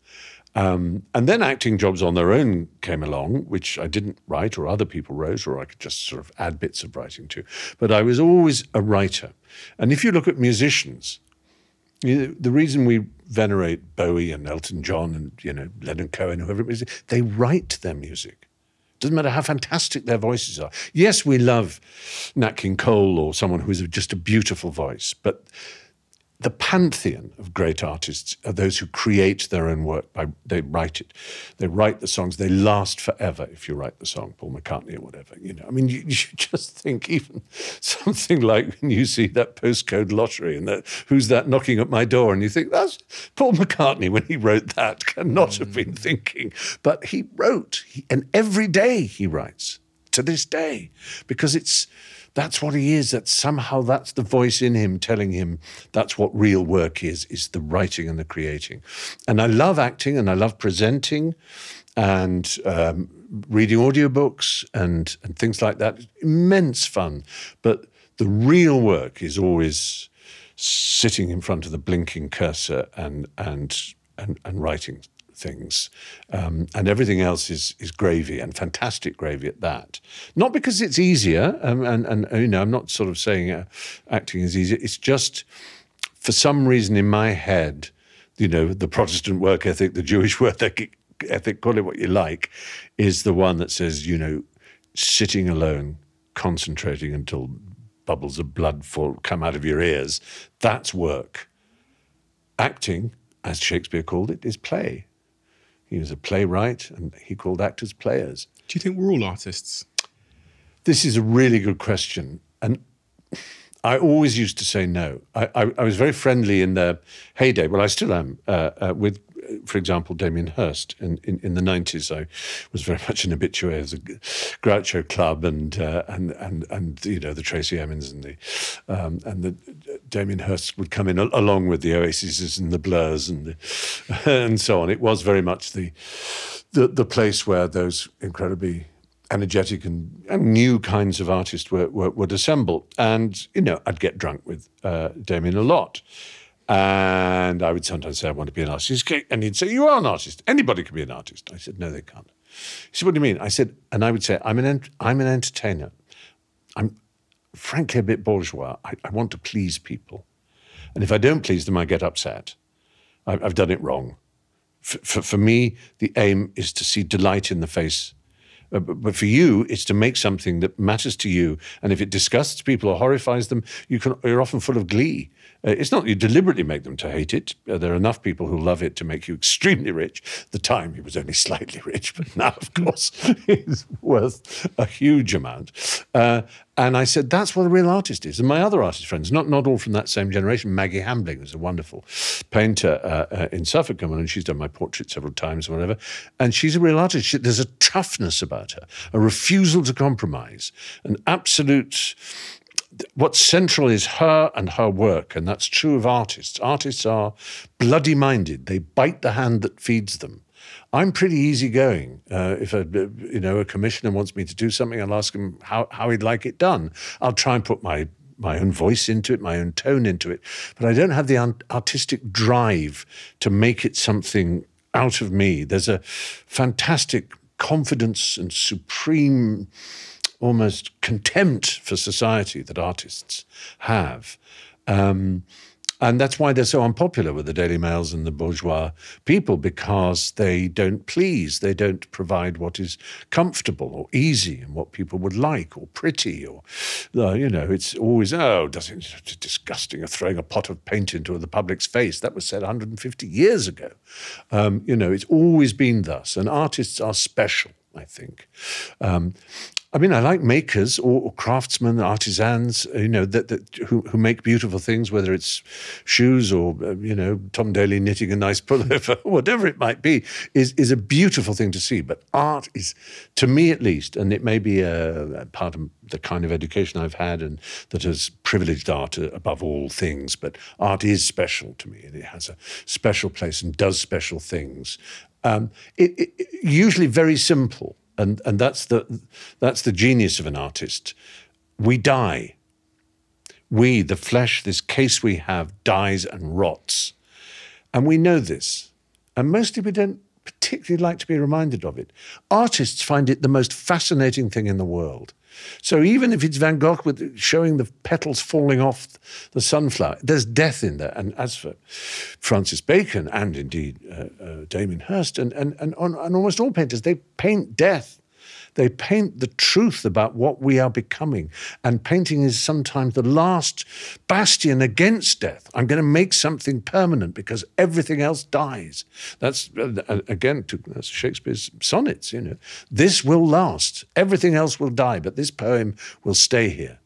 Um, and then acting jobs on their own came along, which I didn't write or other people wrote, or I could just sort of add bits of writing to. But I was always a writer. And if you look at musicians, you know, the reason we venerate Bowie and Elton John and you know Leonard Cohen, whoever it is, they write their music. Doesn't matter how fantastic their voices are. Yes, we love Nat King Cole or someone who is just a beautiful voice, but the pantheon of great artists are those who create their own work by they write it. They write the songs. They last forever if you write the song paul mccartney or whatever you know. I mean you, you just think even something like when you see that postcode lottery and that who's that knocking at my door? And you think that's paul mccartney when he wrote that. Cannot have been mm. thinking. But he wrote he, and every day he writes to this day because it's that's what he is that somehow that's the voice in him telling him that's what real work is is the writing and the creating. And i love acting and i love presenting and um, reading audiobooks and and things like that. Immense fun. But the real work is always sitting in front of the blinking cursor and and and, and writing things, um, and everything else is is gravy and fantastic gravy at that. Not because it's easier, um, and and you know I'm not sort of saying uh, acting is easier. It's just for some reason in my head, you know, the Protestant work ethic, the Jewish work ethic, call it what you like, is the one that says you know, sitting alone, concentrating until bubbles of blood fall come out of your ears. That's work. Acting, as Shakespeare called it, is play. He was a playwright and he called actors players. Do you think we're all artists? This is a really good question. And I always used to say no. I, I, I was very friendly in the heyday, well, I still am, uh, uh, with, for example, Damien Hirst. In, in, in the 90s, I was very much an habitué of the Groucho Club and, uh, and, and, and, you know, the Tracey Emins and the, um, and the Damien Hirst would come in al- along with the Oases and the Blurs and, the, and so on. It was very much the, the, the place where those incredibly energetic and, and new kinds of artists were, were, would assemble. And, you know, I'd get drunk with uh, Damien a lot. And I would sometimes say, I want to be an artist. And he'd say, You are an artist. Anybody can be an artist. I said, No, they can't. He said, What do you mean? I said, and I would say, I'm an, I'm an entertainer. I'm frankly a bit bourgeois. I, I want to please people. And if I don't please them, I get upset. I, I've done it wrong. For, for me, the aim is to see delight in the face Uh, but, but for you, it's to make something that matters to you. And if it disgusts people or horrifies them, you can, you're often full of glee. Uh, it's not you deliberately make them to hate it. Uh, there are enough people who love it to make you extremely rich. At the time, he was only slightly rich, but now, of course, he's worth a huge amount. Uh, and I said, that's what a real artist is. And my other artist friends, not, not all from that same generation, Maggie Hambling was a wonderful painter uh, uh, in Suffolk, and she's done my portrait several times or whatever. And she's a real artist. She, there's a toughness about her, a refusal to compromise, an absolute what's central is her and her work, and that's true of artists. Artists are bloody minded; they bite the hand that feeds them. I'm pretty easygoing. Uh, if a you know a commissioner wants me to do something, I'll ask him how, how he'd like it done. I'll try and put my my own voice into it, my own tone into it, but I don't have the artistic drive to make it something out of me. There's a fantastic confidence and supreme almost contempt for society that artists have. Um, and that's why they're so unpopular with the Daily Mails and the bourgeois people, because they don't please. They don't provide what is comfortable or easy and what people would like or pretty or, uh, you know, it's always, oh, doesn't, it's disgusting, throwing a pot of paint into the public's face. That was said 150 years ago. Um, you know, it's always been thus. And artists are special. I think. Um, I mean, I like makers or, or, craftsmen, artisans, you know, that, that who, who make beautiful things, whether it's shoes or uh, you know Tom Daley knitting a nice pullover, whatever it might be, is is a beautiful thing to see. But art is, to me at least, and it may be a, a part of the kind of education I've had and that has privileged art above all things. But art is special to me, and it has a special place and does special things. Um, it, it, usually very simple and and that's the that's the genius of an artist. We die. We, the flesh, this case we have, dies and rots, and we know this, and mostly we don't particularly like to be reminded of it. Artists find it the most fascinating thing in the world. So even if it's Van Gogh with showing the petals falling off the sunflower, there's death in there. And as for Francis Bacon and indeed uh, uh, Damien Hirst and, and, and, and almost all painters, they paint death they paint the truth about what we are becoming. And painting is sometimes the last bastion against death. I'm going to make something permanent because everything else dies. That's, uh, again, to, that's Shakespeare's sonnets, you know. This will last. Everything else will die, but this poem will stay here.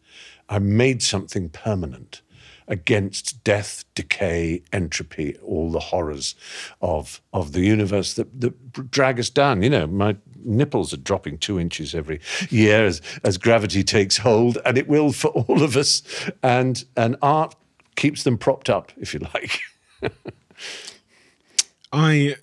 I made something permanent against death, decay, entropy, all the horrors of of the universe that, that drag us down. You know, my nipples are dropping two inches every year as, as gravity takes hold, and it will for all of us. And and art keeps them propped up, if you like. I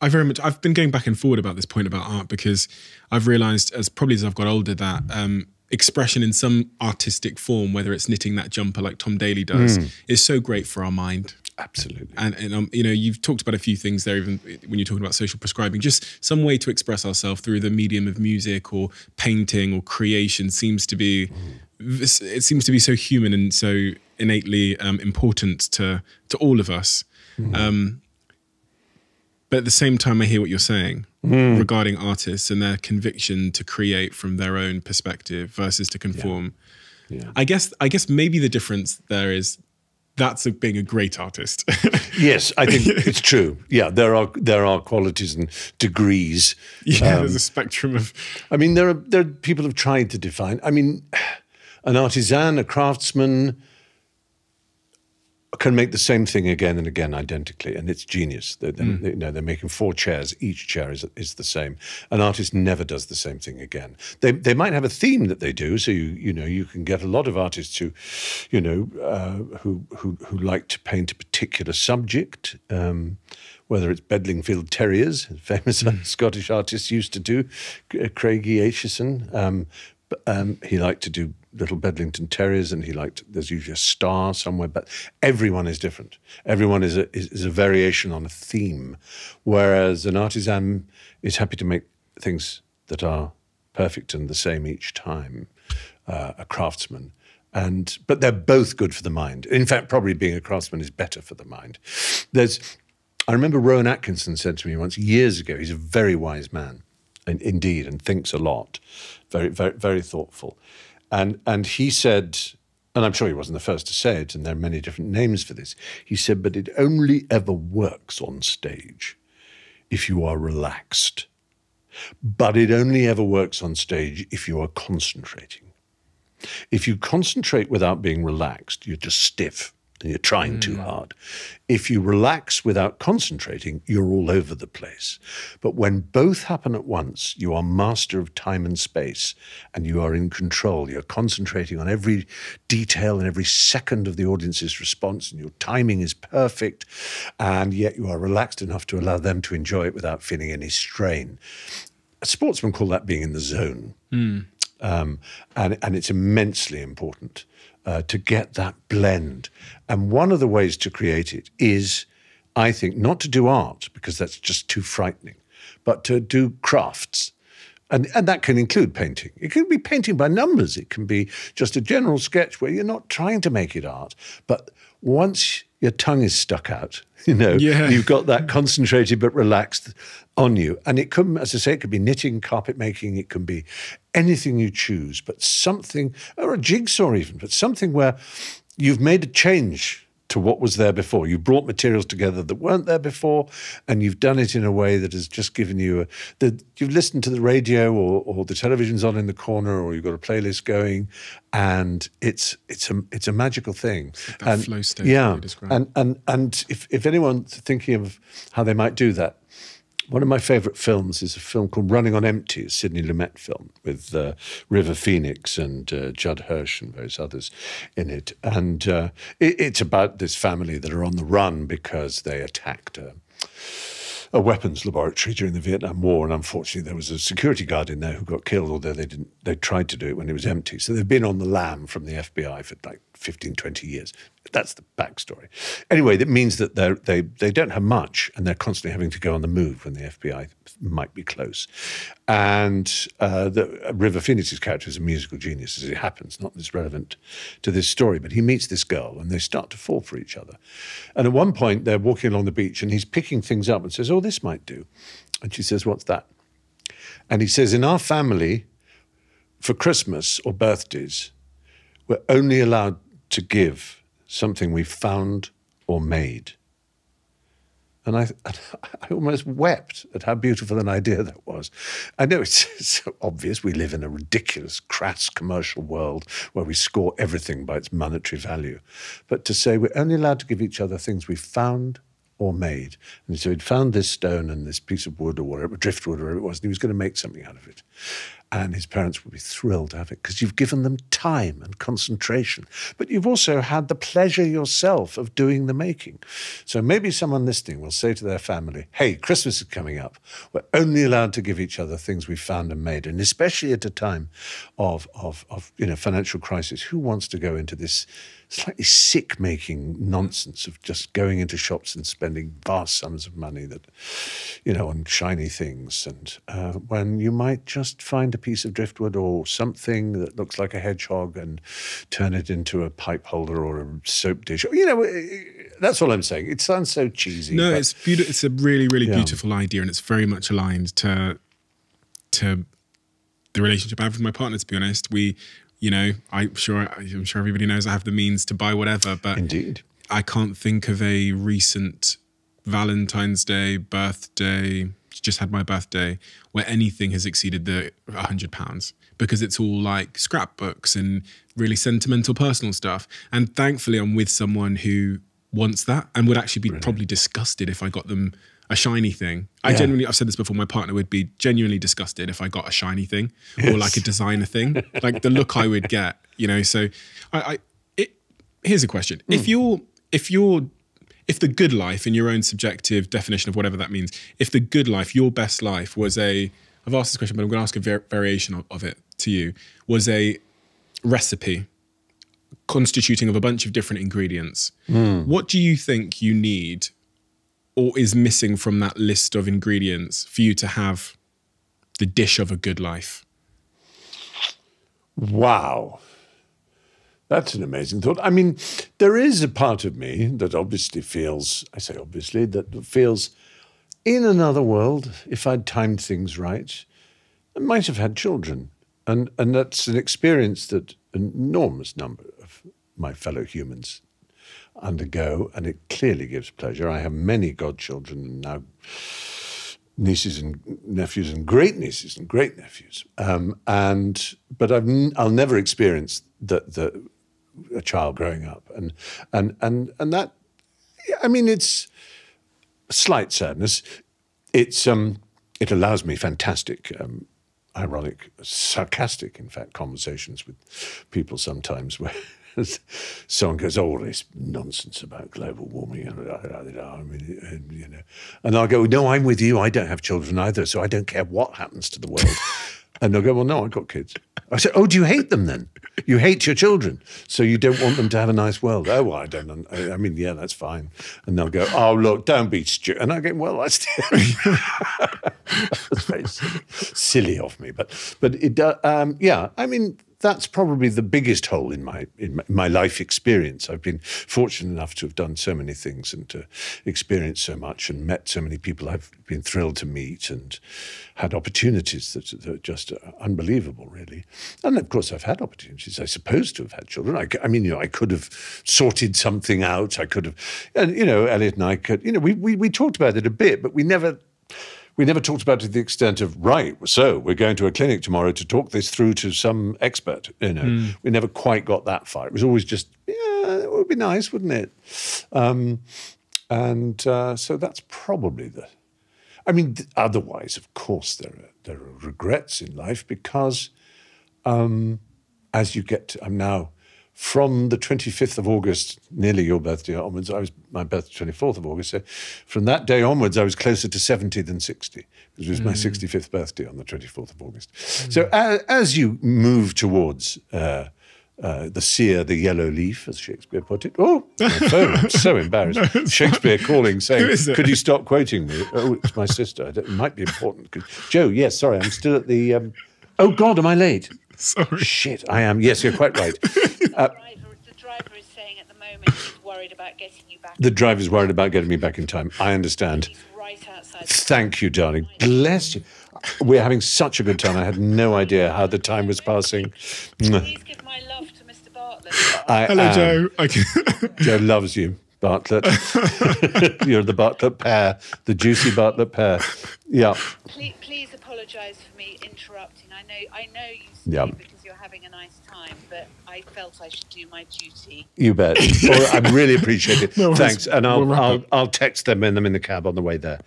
I very much I've been going back and forward about this point about art because I've realized as probably as I've got older that um, expression in some artistic form, whether it's knitting that jumper like Tom Daley does, mm. is so great for our mind. Absolutely. And, and um, you know, you've talked about a few things there, even when you're talking about social prescribing. Just some way to express ourselves through the medium of music or painting or creation seems to be. Mm. It seems to be so human and so innately um, important to to all of us. Mm. Um, but at the same time, I hear what you're saying mm. regarding artists and their conviction to create from their own perspective versus to conform. Yeah. Yeah. I guess I guess maybe the difference there is that's a, being a great artist. yes, I think it's true. Yeah, there are there are qualities and degrees. Yeah, um, there's a spectrum of. I mean, there are there are people have tried to define. I mean, an artisan, a craftsman, can make the same thing again and again identically, and it's genius. They're, mm. they, you know, they're making four chairs. Each chair is is the same. An artist never does the same thing again. They they might have a theme that they do. So you you know you can get a lot of artists who, you know, uh, who who who like to paint a particular subject. Um, whether it's Bedlington Terriers, famous mm. Scottish artists used to do, Craigie Aitchison. Um, um, he liked to do little Bedlington Terriers, and he liked. There's usually a star somewhere, but everyone is different. Everyone is a is, is a variation on a theme, whereas an artisan is happy to make things that are perfect and the same each time. Uh, a craftsman, and but they're both good for the mind. In fact, probably being a craftsman is better for the mind. There's, I remember Rowan Atkinson said to me once years ago. He's a very wise man, in, indeed, and thinks a lot. Very, very, very thoughtful. And and he said, and I'm sure he wasn't the first to say it, and there are many different names for this. He said, but it only ever works on stage if you are relaxed. But it only ever works on stage if you are concentrating. If you concentrate without being relaxed, you're just stiff and you're trying too hmm. hard. If you relax without concentrating, you're all over the place. But when both happen at once, you are master of time and space and you are in control. You're concentrating on every detail and every second of the audience's response, and your timing is perfect, and yet you are relaxed enough to allow them to enjoy it without feeling any strain. Sportsmen call that being in the zone hmm. Um, and and it's immensely important uh, to get that blend. And one of the ways to create it is, I think, not to do art because that's just too frightening, but to do crafts. And, and that can include painting. It can be painting by numbers. It can be just a general sketch where you're not trying to make it art. But once your tongue is stuck out, you know, Yeah. you've got that concentrated but relaxed on you. And it could, as I say, it could be knitting, carpet making, it can be anything you choose, but something, or a jigsaw even, but something where you've made a change to what was there before. You brought materials together that weren't there before, and you've done it in a way that has just given you a. The, you've listened to the radio, or, or the television's on in the corner, or you've got a playlist going, and it's it's a it's a magical thing. that and, flow state yeah, and and and if if anyone's thinking of how they might do that, one of my favourite films is a film called Running on Empty, a Sidney Lumet film with uh, River Phoenix and uh, Judd Hirsch and various others in it. And uh, it, it's about this family that are on the run because they attacked a, a weapons laboratory during the Vietnam War. And unfortunately, there was a security guard in there who got killed, although they didn't. They tried to do it when it was empty. So they've been on the lam from the FBI for like 15, 20 years. That's the backstory. Anyway, that means that they're, they they don't have much, and they're constantly having to go on the move when the FBI might be close. And uh, the, River Phoenix's character is a musical genius, as it happens. Not this relevant to this story, but he meets this girl, and they start to fall for each other. And at one point, they're walking along the beach, and he's picking things up and says, "Oh, this might do." And she says, "What's that?" And he says, "In our family, for Christmas or birthdays, we're only allowed to give something we found or made. And I, I almost wept at how beautiful an idea that was. I know it's so obvious. We live in a ridiculous, crass commercial world where we score everything by its monetary value. But to say we're only allowed to give each other things we found or made. And so he'd found this stone and this piece of wood or whatever, driftwood or whatever it was, and he was going to make something out of it. And his parents would be thrilled to have it because you've given them time and concentration. But you've also had the pleasure yourself of doing the making. So maybe someone listening will say to their family, hey, Christmas is coming up. We're only allowed to give each other things we've found and made. And especially at a time of, of, of you know, financial crisis, who wants to go into this slightly sick making nonsense of just going into shops and spending vast sums of money that, you know, on shiny things. And uh, when you might just find a piece of driftwood or something that looks like a hedgehog and turn it into a pipe holder or a soap dish. You know, eh, that's all I'm saying. It sounds so cheesy. No, but- it's beautiful. It's a really, really Yeah. beautiful idea, and it's very much aligned to to the relationship I have with my partner. To be honest, we, you know, I'm sure I'm sure everybody knows I have the means to buy whatever, but Indeed. I can't think of a recent Valentine's Day, birthday, just had my birthday, where anything has exceeded the hundred pounds because it's all like scrapbooks and really sentimental personal stuff. And thankfully, I'm with someone who wants that and would actually be probably disgusted if I got them a shiny thing. I Yeah. genuinely, I've said this before, my partner would be genuinely disgusted if I got a shiny thing or like a designer thing. like the look I would get, you know. So I, I it, here's a question: If hmm. you're, if you're, if the good life, in your own subjective definition of whatever that means, if the good life, your best life, was a, I've asked this question, but I'm going to ask a var- variation of, of it to you, was a recipe constituting of a bunch of different ingredients. Hmm. What do you think you need or is missing from that list of ingredients for you to have the dish of a good life? Wow. That's an amazing thought. I mean, there is a part of me that obviously feels, I say obviously, that feels in another world, if I'd timed things right, I might have had children, and and that's an experience that an enormous number of my fellow humans undergo, and it clearly gives pleasure. I have many godchildren and now nieces and nephews and great nieces and great nephews, um, and but I've n- I'll never experience the the a child growing up, and and and and that I mean it's slight sadness. It's um, it allows me fantastic, um, ironic, sarcastic, in fact, conversations with people sometimes where someone goes, "Oh, this nonsense about global warming," and I mean, you know, and I'll go, "No, I'm with you. I don't have children either, so I don't care what happens to the world." And they'll go, "Well, no, I've got kids." I said, "Oh, do you hate them then? You hate your children, so you don't want them to have a nice world?" Oh, well, I don't. I mean, yeah, that's fine. And they'll go, "Oh, look, don't be stupid." And I go, "Well, that's." That's very silly, silly of me, but but it do- um, yeah. I mean, that's probably the biggest hole in my in my, life experience. I've been fortunate enough to have done so many things and to experience so much and met so many people I've been thrilled to meet and had opportunities that, that are just uh, unbelievable, really. And of course, I've had opportunities. I suppose to have had children. I mean, you know, I could have sorted something out. I could have, and you know, Elliott and I could, you know, we we, we talked about it a bit, but we never we never talked about it to the extent of right so we're going to a clinic tomorrow to talk this through to some expert you know. We never quite got that far. It was always just yeah it would be nice wouldn't it? Um, and uh, so that's probably the i mean th- otherwise of course there are there are regrets in life because um, as you get to, i'm now from the 25th of August, nearly your birthday onwards, I was my birthday 24th of August. So from that day onwards, I was closer to 70 than 60. It was my 65th birthday on the 24th of August. So as, as you move towards uh, uh, the sere, the yellow leaf, as Shakespeare put it. Oh, my phone. I'm so embarrassed. Shakespeare calling, saying, Who is it? Could you stop quoting me? Oh, it's my sister. I don't- It might be important. Joe, yes, sorry, I'm still at the. Um, oh, God, am I late? Sorry. Shit, I am. Yes, you're quite right. Uh, driver, the driver is saying at the moment worried about getting you back. The driver's worried about getting me back in time. I understand. He's right outside. Thank you, darling. Bless you. We're having such a good time. I had no idea how the time was passing. Please give my love to Mr. Bartlett. I Hello, am. Joe. I can, Joe loves you, Bartlett. You're the Bartlett pear, the juicy Bartlett pear. Yeah. please, please apologise for me interrupting. I know, I know you stayed Yeah. because you're having a nice time, but I felt I should do my duty. You bet. Well, I really appreciate it. No. Thanks. And I'll, We'll I'll. I'll text them and them in the cab on the way there.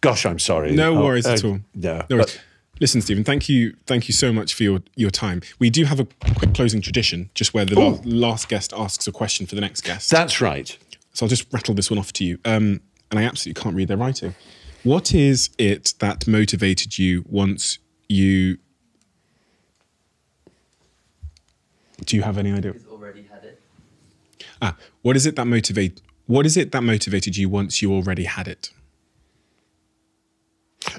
Gosh, I'm sorry. no Oh, worries uh, at all. No. No worries. but- Listen, Stephen, thank you, thank you so much for your, your time. We do have a quick closing tradition, just where the la- last guest asks a question for the next guest. that's right. So I'll just rattle this one off to you. Um, and I absolutely can't read their writing. What is it that motivated you once you? Do you have any idea? Already had it. Ah, what is it that motivate? What is it that motivated you once you already had it?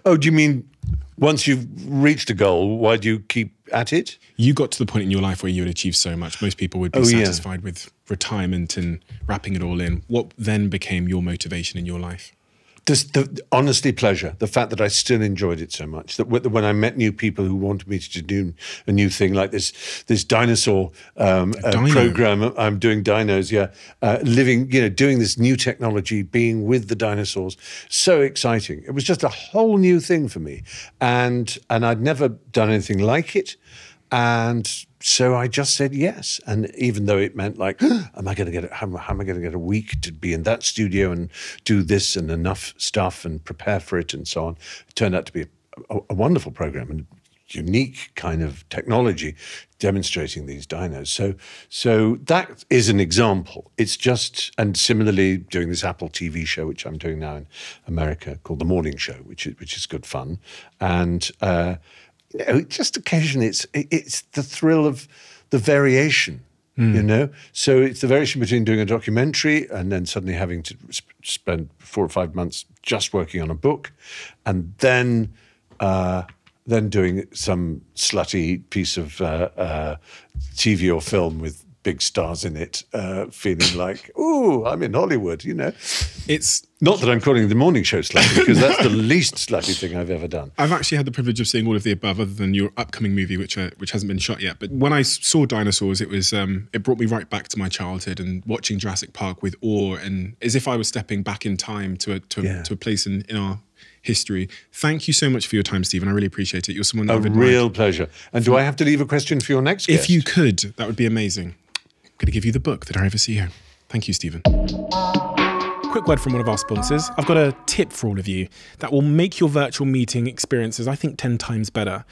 Oh, do you mean once you've reached a goal, why do you keep at it? You got to the point in your life where you had achieved so much. Most people would be Oh, yeah. satisfied with retirement and wrapping it all in. What then became your motivation in your life? This, the, honestly, pleasure. The fact that I still enjoyed it so much. That when I met new people who wanted me to do a new thing like this, this dinosaur um, uh, dino. program. I'm doing dinos. Yeah, uh, living. You know, doing this new technology, being with the dinosaurs. So exciting. It was just a whole new thing for me, and and I'd never done anything like it, and so I just said yes. And even though it meant like, am I going to get, how, how am I going to get a week to be in that studio and do this and enough stuff and prepare for it and so on, it turned out to be a, a wonderful program and unique kind of technology demonstrating these dinos. So, so that is an example. It's just, and similarly doing this Apple TV show, which I'm doing now in America called The Morning Show, which is, which is good fun. And, uh, you know, just occasionally it's it's the thrill of the variation. You know, so it's the variation between doing a documentary and then suddenly having to sp- spend four or five months just working on a book, and then uh, then doing some slutty piece of uh, uh, TV or film with big stars in it, uh, feeling like, ooh, I'm in Hollywood, you know. It's Not that I'm calling the morning show slutty, because that's the least slutty thing I've ever done. I've actually had the privilege of seeing all of the above, other than your upcoming movie, which uh, which hasn't been shot yet. But when I saw dinosaurs, it was um, it brought me right back to my childhood and watching Jurassic Park with awe and as if I was stepping back in time to a to, a- Yeah. to a place in, in our history. Thank you so much for your time, Stephen. I really appreciate it. You're someone that A I've admired. real pleasure. And do I have to leave a question for your next guest? If you could, that would be amazing. Going to give you the book that I oversee here. Thank you, Stephen. Quick word from one of our sponsors. I've got a tip for all of you that will make your virtual meeting experiences, I think, 10 times better.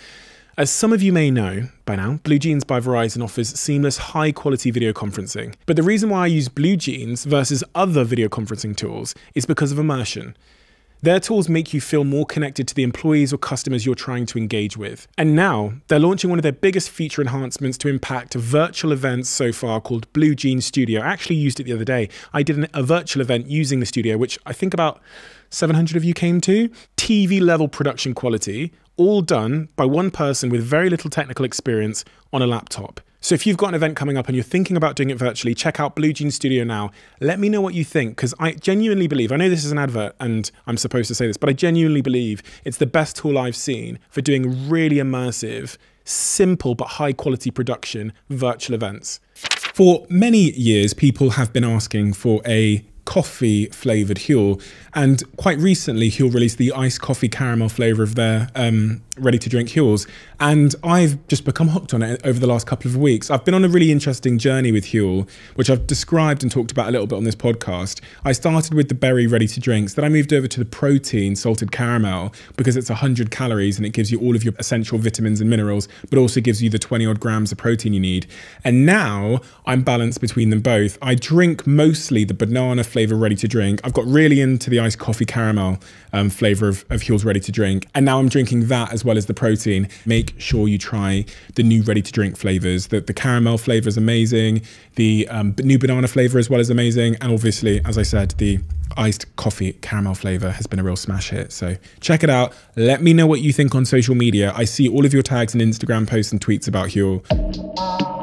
As some of you may know by now, BlueJeans by Verizon offers seamless, high quality video conferencing. But the reason why I use BlueJeans versus other video conferencing tools is because of immersion. Their tools make you feel more connected to the employees or customers you're trying to engage with. And now they're launching one of their biggest feature enhancements to impact virtual events so far called Blue Jean Studio. I actually used it the other day. I did an, a virtual event using the studio, which I think about 700 of you came to. TV level production quality, all done by one person with very little technical experience on a laptop. So if you've got an event coming up and you're thinking about doing it virtually, check out Blue Jean Studio now. Let me know what you think because I genuinely believe, I know this is an advert and I'm supposed to say this, but I genuinely believe it's the best tool I've seen for doing really immersive, simple but high quality production virtual events. For many years, people have been asking for a coffee flavored Huel, and quite recently, Huel released the iced coffee caramel flavor of their um, ready to drink Huels, and I've just become hooked on it over the last couple of weeks. I've been on a really interesting journey with Huel, which I've described and talked about a little bit on this podcast. I started with the berry ready to drinks, then I moved over to the protein salted caramel because it's 100 calories and it gives you all of your essential vitamins and minerals, but also gives you the 20 odd grams of protein you need. And now I'm balanced between them both. I drink mostly the banana flavor ready to drink. I've got really into the iced coffee caramel um, flavor of, of Huel's ready to drink. And now I'm drinking that as well as the protein. Make sure you try the new ready to drink flavors. The, the caramel flavor is amazing. The um, new banana flavor as well is amazing. And obviously, as I said, the iced coffee caramel flavor has been a real smash hit. So check it out. Let me know what you think on social media. I see all of your tags and Instagram posts and tweets about Huel.